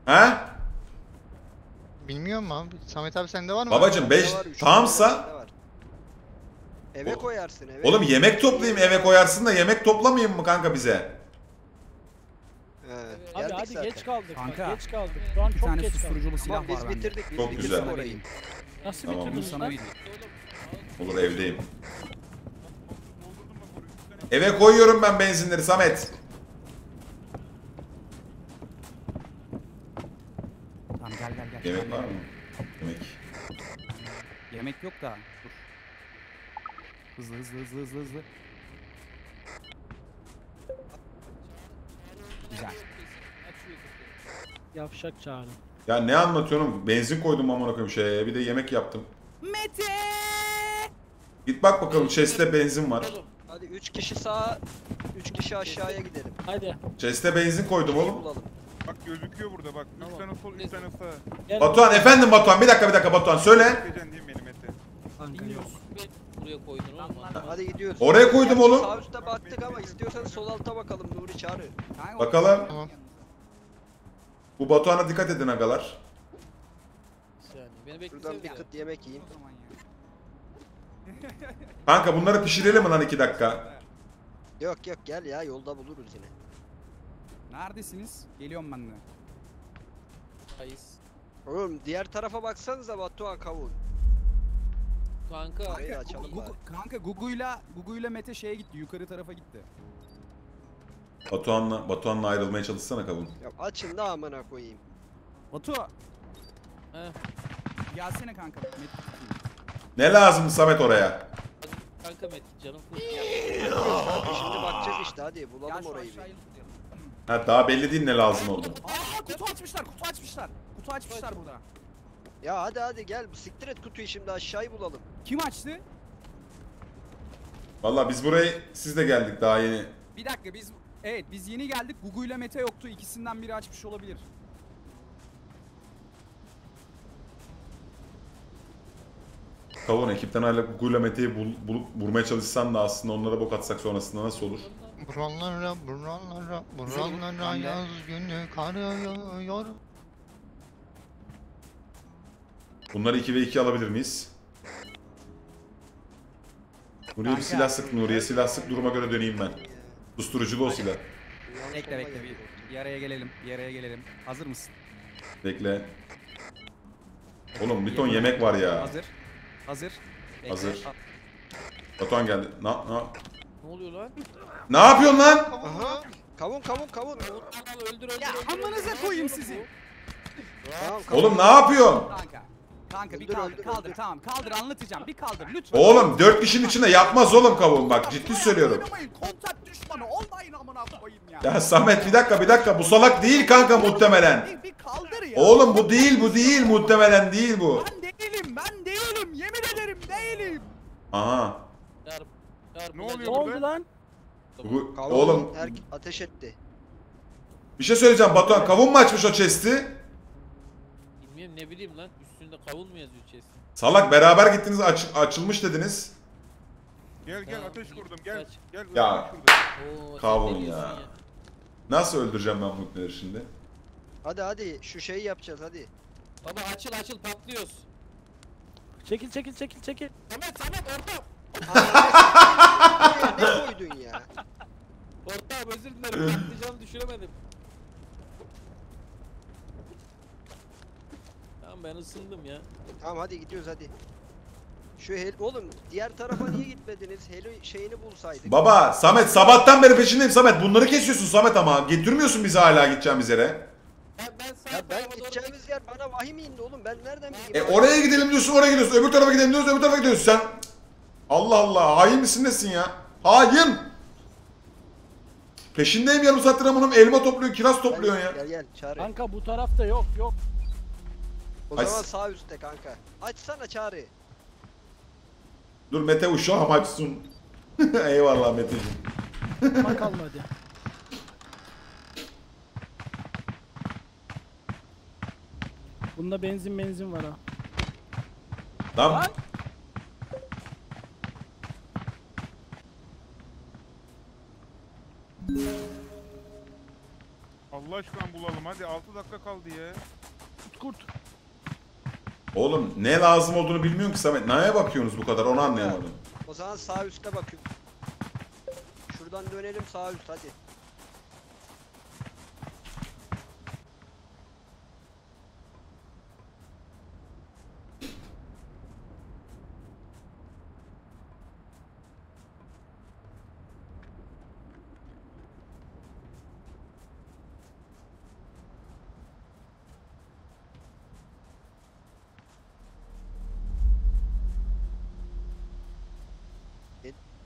A: Ha?
E: Bilmiyorum abi. Samet abi sende var mı?
A: Babacım
D: Bende
A: 5
D: var, üç
A: tamsa.
D: Eve koyarsın eve.
A: oğlum yemek toplayayım eve koyarsın da yemek toplamayayım mı kanka bize?
D: He,
G: Abi
D: geldik
G: hadi
D: zaten.
G: geç kaldık. bak,
B: Kanka.
G: geç kaldık. Şu an
B: Bir
G: çok
B: tane
G: geç kaldık.
B: susturuculu silah
D: Tamam
B: var
D: biz
B: bende.
D: bitirdik. Biz
A: Çok
D: bitirdik
A: güzel.
B: Sana
D: orayı.
G: Nasıl
A: Tamam.
B: Sana
G: lan?
B: vereyim.
A: Olur evdeyim. Eve koyuyorum ben benzinleri Samet.
B: Tamam gel gel gel.
A: Yemek var mı? Yemek.
B: Yemek yok da. Dur. Hızlı hızlı hızlı hızlı hızlı. Güzel.
G: Yavşak çağrı.
A: Ya ne anlatıyorum? Benzin koydum amına koyayım şeye. Bir de yemek yaptım.
B: Mete!
A: Git bak bakalım chest'te benzin var.
D: Hadi 3 kişi sağa, 3 kişi aşağıya gidelim.
G: Hadi.
A: Chest'te benzin koydum oğlum.
D: Bulalım.
F: Bak gözüküyor burada bak. 3
C: Tamam.
F: tane sol 3 tane sağ.
G: Gel.
A: Batuhan efendim Batuhan bir dakika bir dakika Batuhan söyle.
F: Geçen değil mi benim Mete?
G: Kanka yok.
C: Dinliyoruz. Buraya koydun oğlum?
D: Hadi gidiyoruz.
A: Oraya koydum oğlum.
D: Sağ üstte baktık ama istiyorsan sol alta bakalım Nuri çağrı.
A: Bakalım.
E: Tamam.
A: Bu Batuhan'a dikkat edin agalar.
C: Beni beklesene
D: Şuradan bir
C: bir
D: kıt yemek yiyeyim. *laughs*
A: Kanka bunları pişirelim mi lan 2 dakika?
D: Yok yok gel ya yolda buluruz yine.
B: Neredesiniz? Geliyorum ben de.
D: Oğlum diğer tarafa baksanıza Batuhan kavun.
C: Kanka.
D: Da açalım
B: Gugu,
D: bari.
B: kanka Gugu'yla Gugu'yla Mete şeye gitti. Yukarı tarafa gitti.
A: Batuhan'la Batuhan'la ayrılmaya çalışsana kavun.
D: Ya açın da amına koyayım.
B: Batu
C: Heh.
B: gelsene kanka. Mete.
A: Ne lazım Samet oraya?
C: Kanka Metin canım full.
D: Hadi şimdi bakacağız işte hadi
B: Gel
D: bulalım
B: şu
D: orayı
B: aşağıya
D: bir.
A: Ha daha belli değil ne lazım oldu.
B: Aa kutu açmışlar kutu açmışlar. Kutu açmışlar burada.
D: Ya hadi hadi gel siktir et kutuyu şimdi aşağıyı bulalım.
B: Kim açtı?
A: Valla biz burayı siz de geldik daha yeni.
B: Bir dakika biz Evet biz yeni geldik. Gugu ile Mete yoktu. İkisinden biri açmış olabilir.
A: Kavun ekipten hala Gugu'yla Mete'yi bul, bulup vurmaya çalışsan da aslında onlara bok atsak sonrasında nasıl olur?
E: Buralara, buralara, buralara yaz günü kar yağıyor.
A: Bunları 2 ve 2 alabilir miyiz? Nuriye bir silah sık, Nuriye silah sık duruma göre döneyim ben. Susturuculu o silah.
B: Bekle bekle bir, bir araya gelelim. Bir araya gelelim. Hazır mısın?
A: Bekle. Oğlum bir ton yemek var ya.
B: Hazır. Hazır. Bekle.
A: Hazır. Batuhan geldi. Na, na.
C: Ne oluyor lan?
A: Ne yapıyorsun lan?
D: Aha. Kavun kavun kavun.
C: Öldür öldür.
B: Ya amanıza koyayım sizi.
A: Oğlum ne yapıyorsun?
B: Kanka. Kanka bir kaldır kaldır tamam kaldır anlatacağım bir kaldır lütfen.
A: Oğlum 4 kişinin içinde yapmaz oğlum kavun bak ciddi söylüyorum.
B: Oynamayın kontak düşmanı olmayın amına koyayım ya.
A: Ya Samet bir dakika bir dakika bu salak değil kanka muhtemelen.
B: Bir, bir kaldır ya.
A: Oğlum bu değil bu değil muhtemelen değil bu.
B: Ben değilim ben değilim yemin ederim değilim.
A: Aha.
F: Ne oluyor
G: Ne oldu lan?
A: Bu,
D: Kavun
A: oğlum
D: ateş etti.
A: bir şey söyleyeceğim Batuhan kavun mu açmış o chest'i?
C: Bilmiyorum ne bileyim lan üstünde kavun mu yazıyor chest'in?
A: Salak beraber gittiniz aç, açılmış dediniz.
F: Gel gel
C: Ya,
F: ateş kurdum gel.
C: kaç.
F: Gel
A: Ya.
F: ateş kurdum.
C: Oo, sen ne diyorsun
A: ya. Nasıl öldüreceğim ben bu ipneleri şimdi?
D: Hadi hadi şu şeyi yapacağız hadi.
C: Baba açıl açıl patlıyoruz.
G: Çekil çekil çekil çekil.
C: Samet Samet.
D: Buraya ne koydun ya?
C: Ortam özür dilerim patlayacağımı düşüremedim. Ben ısındım ya.
D: Tamam hadi gidiyoruz hadi. Şu hel oğlum diğer tarafa niye gitmediniz? Heli şeyini bulsaydık.
A: Baba Samet sabahtan beri peşindeyim Samet bunları kesiyorsun Samet ama getirmiyorsun bizi hala gideceğimiz yere.
C: Ben, ben sağ
D: Ya ben
C: tarafa doğru
D: gideceğimiz yer bana vahim indi oğlum. Ben nereden
A: E
D: bileyim?
A: oraya gidelim diyorsun oraya gidiyorsun öbür tarafa gidelim diyorsun öbür tarafa gidiyorsun sen. Allah Allah hain misin nesin ya? Hain! Peşindeyim yarım saattir amanım elma topluyor kiraz topluyorsun ya.
D: Gel gel çağrı.
G: Kanka bu tarafta yok yok.
D: O
A: Ay,
D: zaman sağ üstte kanka. Açsana çağrı.
A: Dur Mete uşağım açsın. *laughs* Eyvallah Meteciğim.
G: Bak kalmadı. Bunda benzin benzin var ha.
A: Lan
F: Allah aşkına bulalım hadi 6 dakika kaldı ya.
G: Kurt kurt.
A: Oğlum ne lazım olduğunu bilmiyorum ki Samet. Neye bakıyorsunuz bu kadar onu anlayamadım.
D: O zaman sağ üstte bakıyorum. Şuradan dönelim sağ üst hadi.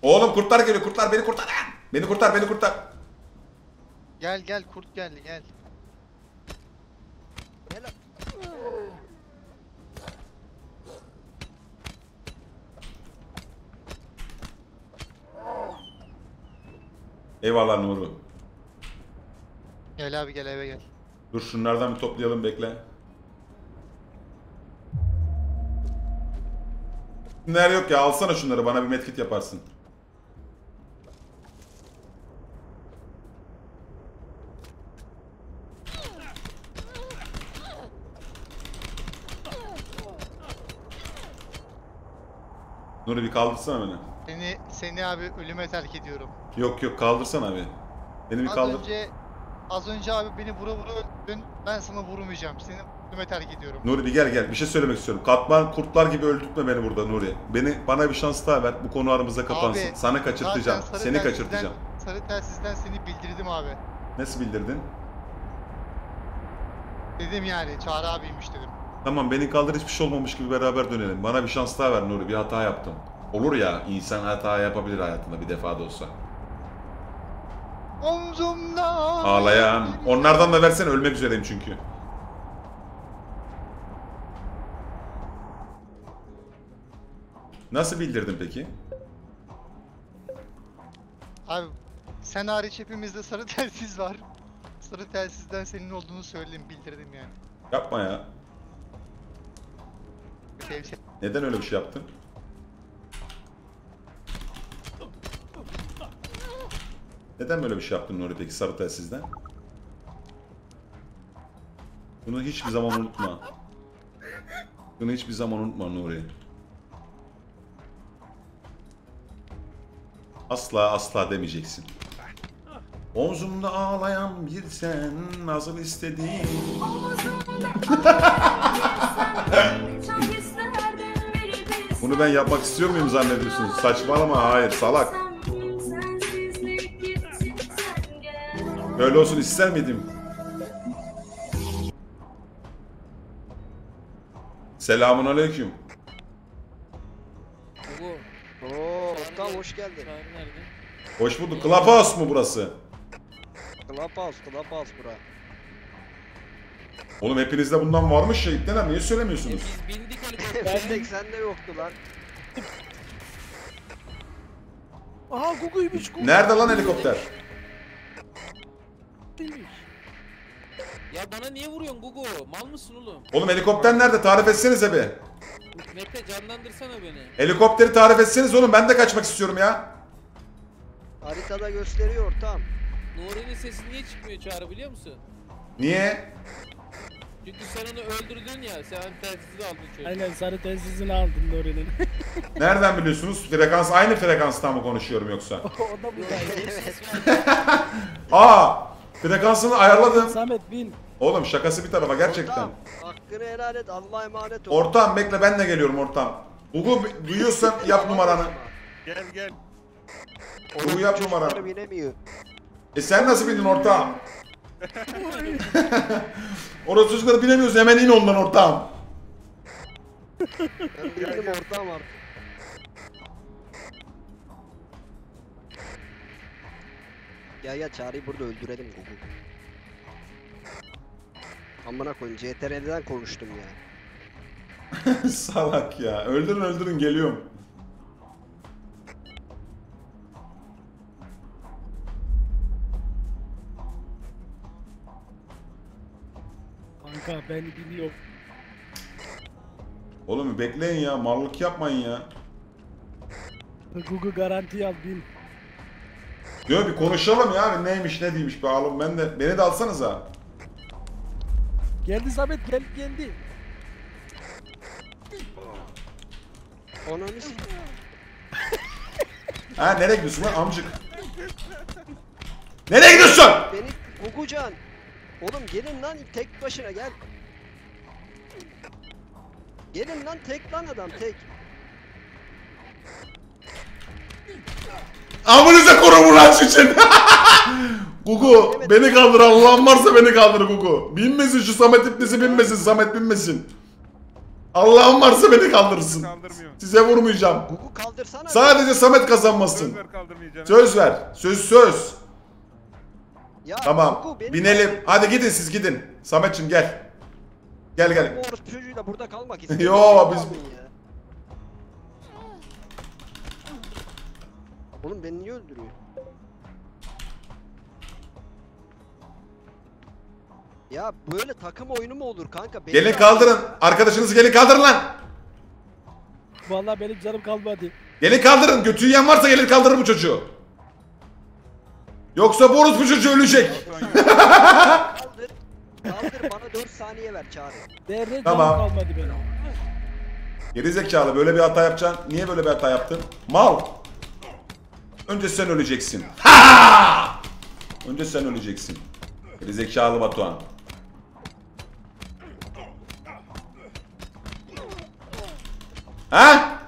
A: Oğlum kurtlar geliyor kurtlar beni kurtar. Beni kurtar beni kurtar.
E: Gel gel kurt geldi gel.
D: Gel.
A: Eyvallah Nuru.
E: Gel abi gel eve gel.
A: Dur şunlardan bir toplayalım bekle. Neler yok ya alsana şunları bana bir medkit yaparsın. Nuri bir kaldırsana beni.
E: Seni seni abi ölüme terk ediyorum.
A: Yok yok kaldırsana abi. Beni bir
E: Az
A: kaldır.
E: önce az önce abi beni vura vura öldün. Ben sana vurmayacağım. Seni ölüme terk ediyorum.
A: Nuri bir gel gel bir şey söylemek istiyorum. Katman kurtlar gibi öldürtme beni burada Nuri. Beni bana bir şans daha ver. Bu konu aramızda kapansın.
E: Abi,
A: Sana kaçırtacağım.
E: Zaten sarı
A: Seni
E: telsizden-
A: kaçırtacağım.
E: Sarı telsizden seni bildirdim abi.
A: Nasıl bildirdin?
E: Dedim yani Çağrı abiymiş dedim.
A: Tamam beni kaldır hiçbir şey olmamış gibi beraber dönelim. Bana bir şans daha ver Nuri. Bir hata yaptım. Olur ya insan hata yapabilir hayatında bir defa da olsa.
E: Omzumda
A: Ağlayan. Onlardan da versene ölmek üzereyim çünkü. Nasıl bildirdin peki?
E: Abi sen hariç hepimizde sarı telsiz var. Sarı telsizden senin olduğunu söyledim bildirdim yani.
A: Yapma ya.
E: Tevsi-
A: Neden öyle bir şey yaptın? Neden böyle bir şey yaptın Nuri peki sarı telsizden? Bunu hiçbir zaman unutma. Bunu hiçbir zaman unutma Nuri. Asla asla demeyeceksin. Omzumda ağlayan bir sen nasıl istediğin Bunu ben yapmak istiyor muyum zannediyorsunuz? Saçmalama hayır salak. Öyle olsun ister miydim? Selamun aleyküm.
D: Oo, hoş geldin.
A: Hoş bulduk. Clubhouse mu burası?
D: Clubhouse, Clubhouse bura.
A: Oğlum hepinizde bundan varmış ya ipneler niye
C: E,
A: söylemiyorsunuz?
C: biz bindik
D: Tek sende yoktu lan.
G: Aha Gugu'ymuş Gugu.
A: Nerede lan helikopter?
C: Ya bana niye vuruyorsun Gugu? Mal mısın oğlum?
A: Oğlum helikopter nerede? Tarif etsenize bir.
C: Mete canlandırsana beni.
A: Helikopteri tarif etseniz oğlum ben de kaçmak istiyorum ya.
D: Haritada gösteriyor ortam.
C: Nuri'nin sesi niye çıkmıyor Çağrı biliyor musun?
A: Niye?
C: Çünkü sen onu öldürdün ya. Sen telsizi aldın çocuğu.
G: Aynen sarı telsizini aldın Nuri'nin. *laughs*
A: Nereden biliyorsunuz? Frekans aynı frekanstan mı konuşuyorum yoksa? *laughs*
G: o da bu *laughs*
A: Aa! Frekansını ayarladım.
G: Samet bin.
A: Oğlum şakası bir tarafa gerçekten.
D: Ortam, hakkını helal et, Allah'a emanet ol.
A: Ortam bekle ben de geliyorum ortam. Gugu duyuyorsan yap numaranı.
F: Gel gel.
A: Gugu yap numaranı.
D: binemiyor.
A: E sen nasıl bildin ortam? Orada çocukları bilemiyoruz hemen in ondan ortam.
D: Ben bildim ortam artık. Ya ya Çağrı'yı burada öldürelim Gugu. Amına koyayım CTRL'den konuştum ya. *laughs*
A: Salak ya. Öldürün öldürün geliyorum.
G: Ben biliyorum.
A: Oğlum bekleyin ya. Mallık yapmayın ya.
G: Gugu garanti al bin.
A: Diyor bir konuşalım ya. Neymiş ne değilmiş be oğlum. Ben de beni de alsanıza.
G: Geldi Samet gel geldi.
D: Ananı s-
A: Ha nereye gidiyorsun lan amcık? Nereye gidiyorsun?
D: Beni Gugucan. Oğlum gelin lan tek başına gel. Gelin lan tek lan adam tek.
A: Amınıza korumun aç için. Gugu *laughs* beni kaldır Allah'ın varsa beni kaldır Gugu. Binmesin şu Samet ipnesi binmesin Samet binmesin. Allah'ın varsa beni kaldırsın. Size vurmayacağım.
D: Gugu kaldırsana.
A: Sadece Samet kazanmasın. Söz ver. Söz söz.
D: Ya
A: Tamam.
D: Gugu,
A: Binelim. Hadi gidin siz gidin. Sametçim gel. Gel
D: Bu
A: gel.
D: orospu çocuğuyla burada kalmak *laughs* istiyorum.
A: Yo, biz-
D: Ya. Oğlum beni niye öldürüyor? Ya böyle takım oyunu mu olur kanka? Beni
A: Gelin kaldırın. Arkadaşınızı gelin kaldırın lan.
G: Vallahi benim canım kalmadı.
A: Gelin kaldırın. Götü yiyen varsa gelin kaldırın bu çocuğu. Yoksa bu orospu çocuğu ölecek. *laughs*
D: Kaldır. Bana 4 saniye ver Çağrı.
G: Değerli
A: Tamam.
G: canım kalmadı benim.
A: Geri zekalı böyle bir hata yapacaksın. Niye böyle bir hata yaptın? Mal. Önce sen öleceksin. *laughs* Ha! Önce sen öleceksin. Geri zekalı Batuhan. Ha?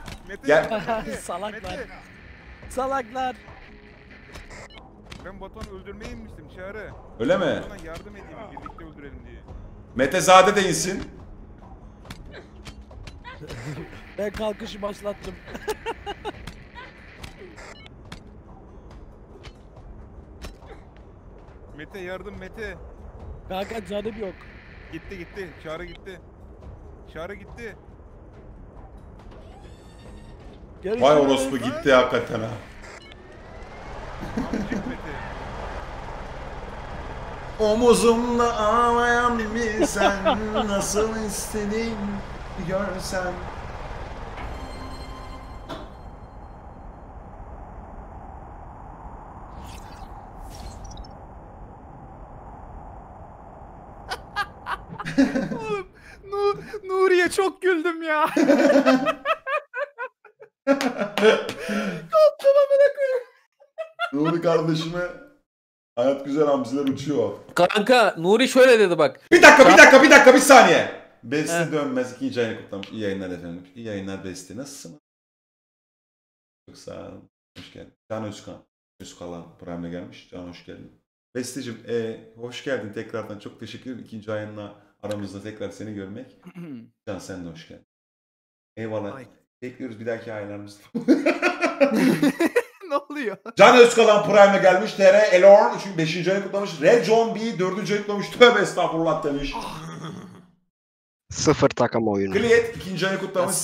A: Gel. *laughs*
G: Salaklar. Salaklar.
F: Ben Batuhan'ı öldürmeye inmiştim Çağrı.
A: Öyle mi?
F: Batuhan'a yardım edeyim birlikte öldürelim diye.
A: Metezade de insin. *laughs*
G: Ben kalkışı başlattım. *laughs*
F: Mete yardım Mete.
G: Kanka canım yok.
F: Gitti gitti. Çağrı gitti. Çağrı gitti.
A: Vay orospu gitti hakikaten ha. *laughs* Omuzumda ağlayan bir sen nasıl istedin görsen.
B: Nu Nuriye çok güldüm ya. *laughs*
A: Nuri kardeşime hayat güzel hamsiler uçuyor.
C: Kanka Nuri şöyle dedi bak.
A: Bir dakika bir dakika bir dakika bir saniye. Besti dönmez ikinci ayını kutlamış. İyi yayınlar efendim. İyi yayınlar Besti. Nasılsın? Çok sağ olun. Hoş geldin. Can Özkan. Özkalan Prime'le gelmiş. Can hoş geldin. Besti'cim e, hoş geldin tekrardan. Çok teşekkür ederim. İkinci ayınla aramızda tekrar seni görmek. *clears throat* Can sen de hoş geldin. Eyvallah. Bekliyoruz bir dahaki aylarımızda. *laughs*
B: oluyor? *laughs*
A: Can Özkalan Prime'e gelmiş. TR Elorn 5. ayını kutlamış. Red John B 4. ayını kutlamış. *laughs* Tövbe estağfurullah demiş.
D: Sıfır takım oyunu.
A: Gliyet 2. ayını kutlamış.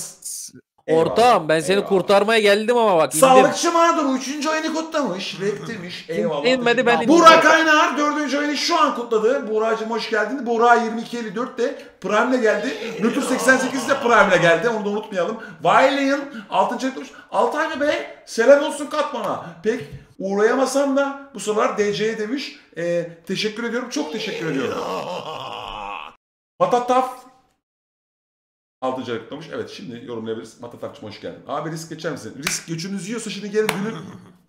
C: Ortağım ben seni
A: eyvallah.
C: kurtarmaya geldim ama bak indim.
A: Sağlıkçı mağdur 3. ayını kutlamış. Rap demiş. Eyvallah.
C: İnmedi, ben indim.
A: Burak Kaynar 4. ayını şu an kutladı. Buğra'cığım hoş geldin. Buğra 22.54 de Prime'le geldi. Nötr 88 de Prime'le geldi. Onu da unutmayalım. Valiant 6. ayını kutlamış. Altay Bey selam olsun Katman'a. Pek uğrayamasam da bu sıralar DC'ye demiş. Ee, teşekkür ediyorum. Çok teşekkür ediyorum. Matataf *laughs* 6. ay kutlamış. Evet şimdi yorumlayabiliriz. Matatafçım hoş geldin. Abi risk geçer misin? Risk göçünüzü yiyorsa şimdi gelin dünün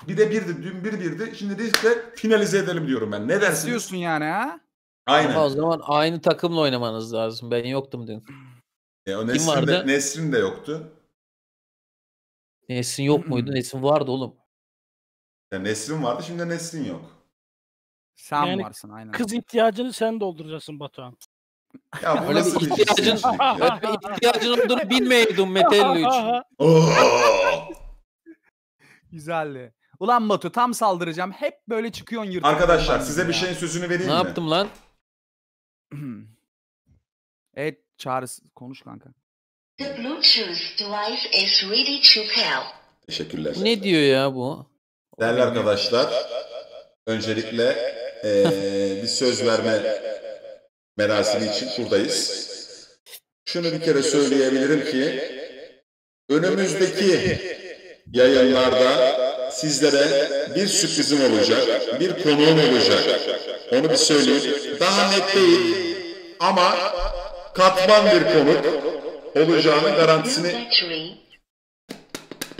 A: bir de birdi. Dün bir birdi. Şimdi riskle finalize edelim diyorum ben. Ne dersiniz?
B: İstiyorsun yani ha?
A: Aynen.
C: Ama o zaman aynı takımla oynamanız lazım. Ben yoktum dün.
A: E, o
C: Kim
A: Nesrin
C: vardı?
A: de, Nesrin de yoktu.
C: Nesin yok muydu? Nesin vardı oğlum.
A: Yani Nesrin vardı şimdi Nesrin yok.
B: Sen
G: Yani
B: varsın aynen.
G: Kız ihtiyacını sen dolduracaksın Batuhan.
A: Ya bu
C: Öyle bir
A: nasıl bir
C: ihtiyacın-
A: ya?
C: Öyle bir ihtiyacın olduğunu bilmiyordum Metelli 3. *laughs*
A: Oo!
B: Güzeldi. Ulan Batu tam saldıracağım. Hep böyle çıkıyorsun yırtık.
A: Arkadaşlar size
B: gibi
A: bir
B: ya.
A: şeyin sözünü vereyim
C: Ne
A: mi?
C: yaptım lan? *clears throat*
B: evet Çağrı konuş kanka.
H: The Bluetooth device is ready to pair.
A: Teşekkürler.
C: Ne diyor ya bu?
A: Değerli arkadaşlar, öncelikle eee, bir söz verme merasimi için buradayız. Şunu bir kere söyleyebilirim ki, önümüzdeki yayınlarda sizlere bir sürprizim olacak, bir konuğum olacak. Onu bir söyleyeyim. Daha net değil ama katman bir konuk olacağını garantisini.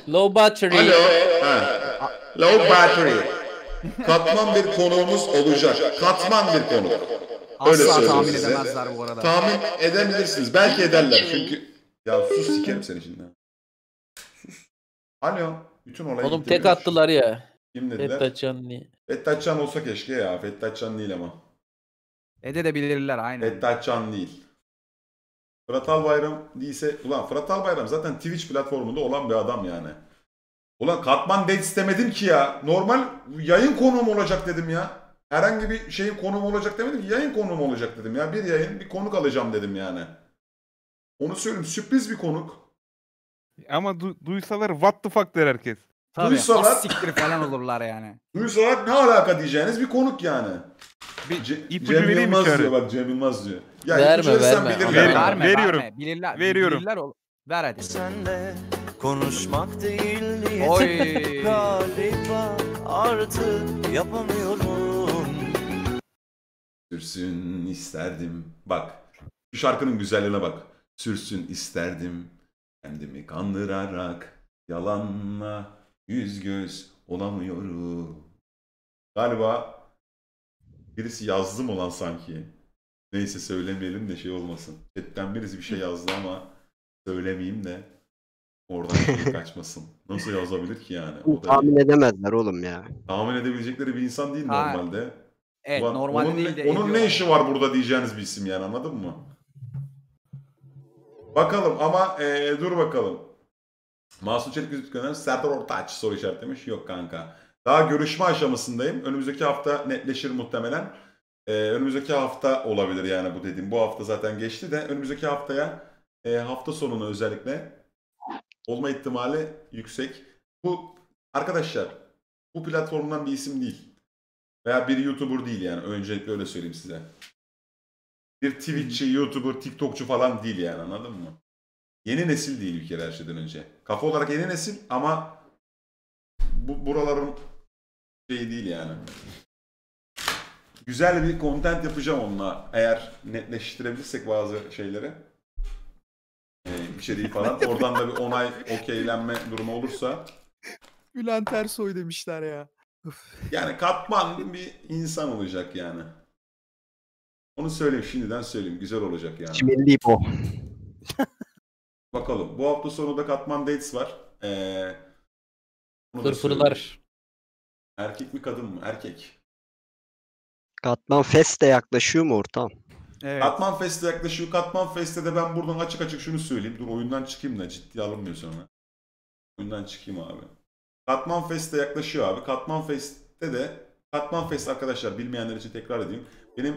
C: Low battery.
A: Alo. Ha. Low battery. Katman bir konuğumuz olacak. Katman bir konuk. Öyle
B: Asla tahmin
A: size.
B: edemezler bu arada.
A: Tahmin edebilirsiniz. Belki ederler çünkü. Ya sus sikerim seni şimdi. Sus. Alo. Bütün olay
C: Oğlum tek attılar ya.
A: Kim dediler?
C: Fettah Canlı.
A: Fettah Can olsa keşke ya. Fettah Can değil ama.
B: Ede de bilirler aynen.
A: Fettah Can değil. Fırat Albayram değilse... Ulan Fırat Albayram zaten Twitch platformunda olan bir adam yani. Ulan katman date istemedim ki ya. Normal yayın konuğum olacak dedim ya. Herhangi bir şeyin konuğum olacak demedim ki. Yayın konuğum olacak dedim ya. Bir yayın bir konuk alacağım dedim yani. Onu söyleyeyim sürpriz bir konuk.
F: Ama du- duysalar what the fuck der herkes.
B: Tabii.
A: Duysalar-
B: az siktir falan olurlar yani. *laughs*
A: Duysalar ne alaka diyeceğiniz bir konuk yani.
F: Bir
A: Ce-
F: ipucu
A: Cem
F: vereyim mi
A: Yılmaz
F: Çağrı?
A: diyor bak Cem Yılmaz diyor. Ya
C: Verme,
A: ipucu verirsen
C: verme.
A: bilirler.
F: Ver-
B: Verme,
F: veriyorum.
B: verme. Bilirler.
F: Veriyorum.
B: Bilirler ol. Ver hadi.
I: Sen de Konuşmak değil niyetim
B: Oy.
I: Galiba artık yapamıyorum
A: Sürsün isterdim. Bak. Şu şarkının güzelliğine bak. Sürsün isterdim. Kendimi kandırarak yalanla yüz göz olamıyorum. Galiba birisi yazdı mı lan sanki? Neyse söylemeyelim de şey olmasın. Chatten birisi bir şey yazdı ama söylemeyeyim de oradan şey *laughs* kaçmasın. Nasıl yazabilir ki yani? O da
D: Tahmin edemezler oğlum ya.
A: tahmin edebilecekleri bir insan değil
B: Ha,
A: normalde.
B: Evet
A: Ulan
B: normalde
A: onun,
B: değil de
A: onun ne işi var burada diyeceğiniz bir isim yani anladın mı? Bakalım ama eee, dur bakalım. Masum Çelik Yüzük Gönder'in Serdar Ortaç soru işaretlemiş. Yok kanka. Daha görüşme aşamasındayım. Önümüzdeki hafta netleşir muhtemelen. Eee, önümüzdeki hafta olabilir yani bu dediğim. Bu hafta zaten geçti de önümüzdeki haftaya eee, hafta sonuna özellikle olma ihtimali yüksek. Bu arkadaşlar bu platformdan bir isim değil. Veya bir YouTuber değil yani. Öncelikle öyle söyleyeyim size. Bir Twitch'çi, YouTuber, TikTokçu falan değil yani anladın mı? Yeni nesil değil bir kere her şeyden önce. Kafa olarak yeni nesil ama bu buraların şeyi değil yani. Güzel bir content yapacağım onunla eğer netleştirebilirsek bazı şeyleri. Ee, içeriği falan. Oradan da bir onay, okeylenme durumu olursa.
J: Bülent Ersoy demişler ya.
A: Yani katman bir insan olacak yani. Onu söyleyeyim şimdiden söyleyeyim. Güzel olacak yani.
D: Milli bu. *laughs*
A: Bakalım. Bu hafta sonu da katman dates var. Ee.
C: Fırfırlar.
A: Erkek mi kadın mı? Erkek.
D: Katman Fest de yaklaşıyor mu ortam?
J: Evet.
A: Katman Fest'e yaklaşıyor. Katman Fest'te de ben buradan açık açık şunu söyleyeyim. Dur oyundan çıkayım da ciddiye alınmıyor sonra. Oyundan çıkayım abi. Katman Fest'e yaklaşıyor abi. Katman Fest'te de Katman Fest arkadaşlar bilmeyenler için tekrar edeyim. Benim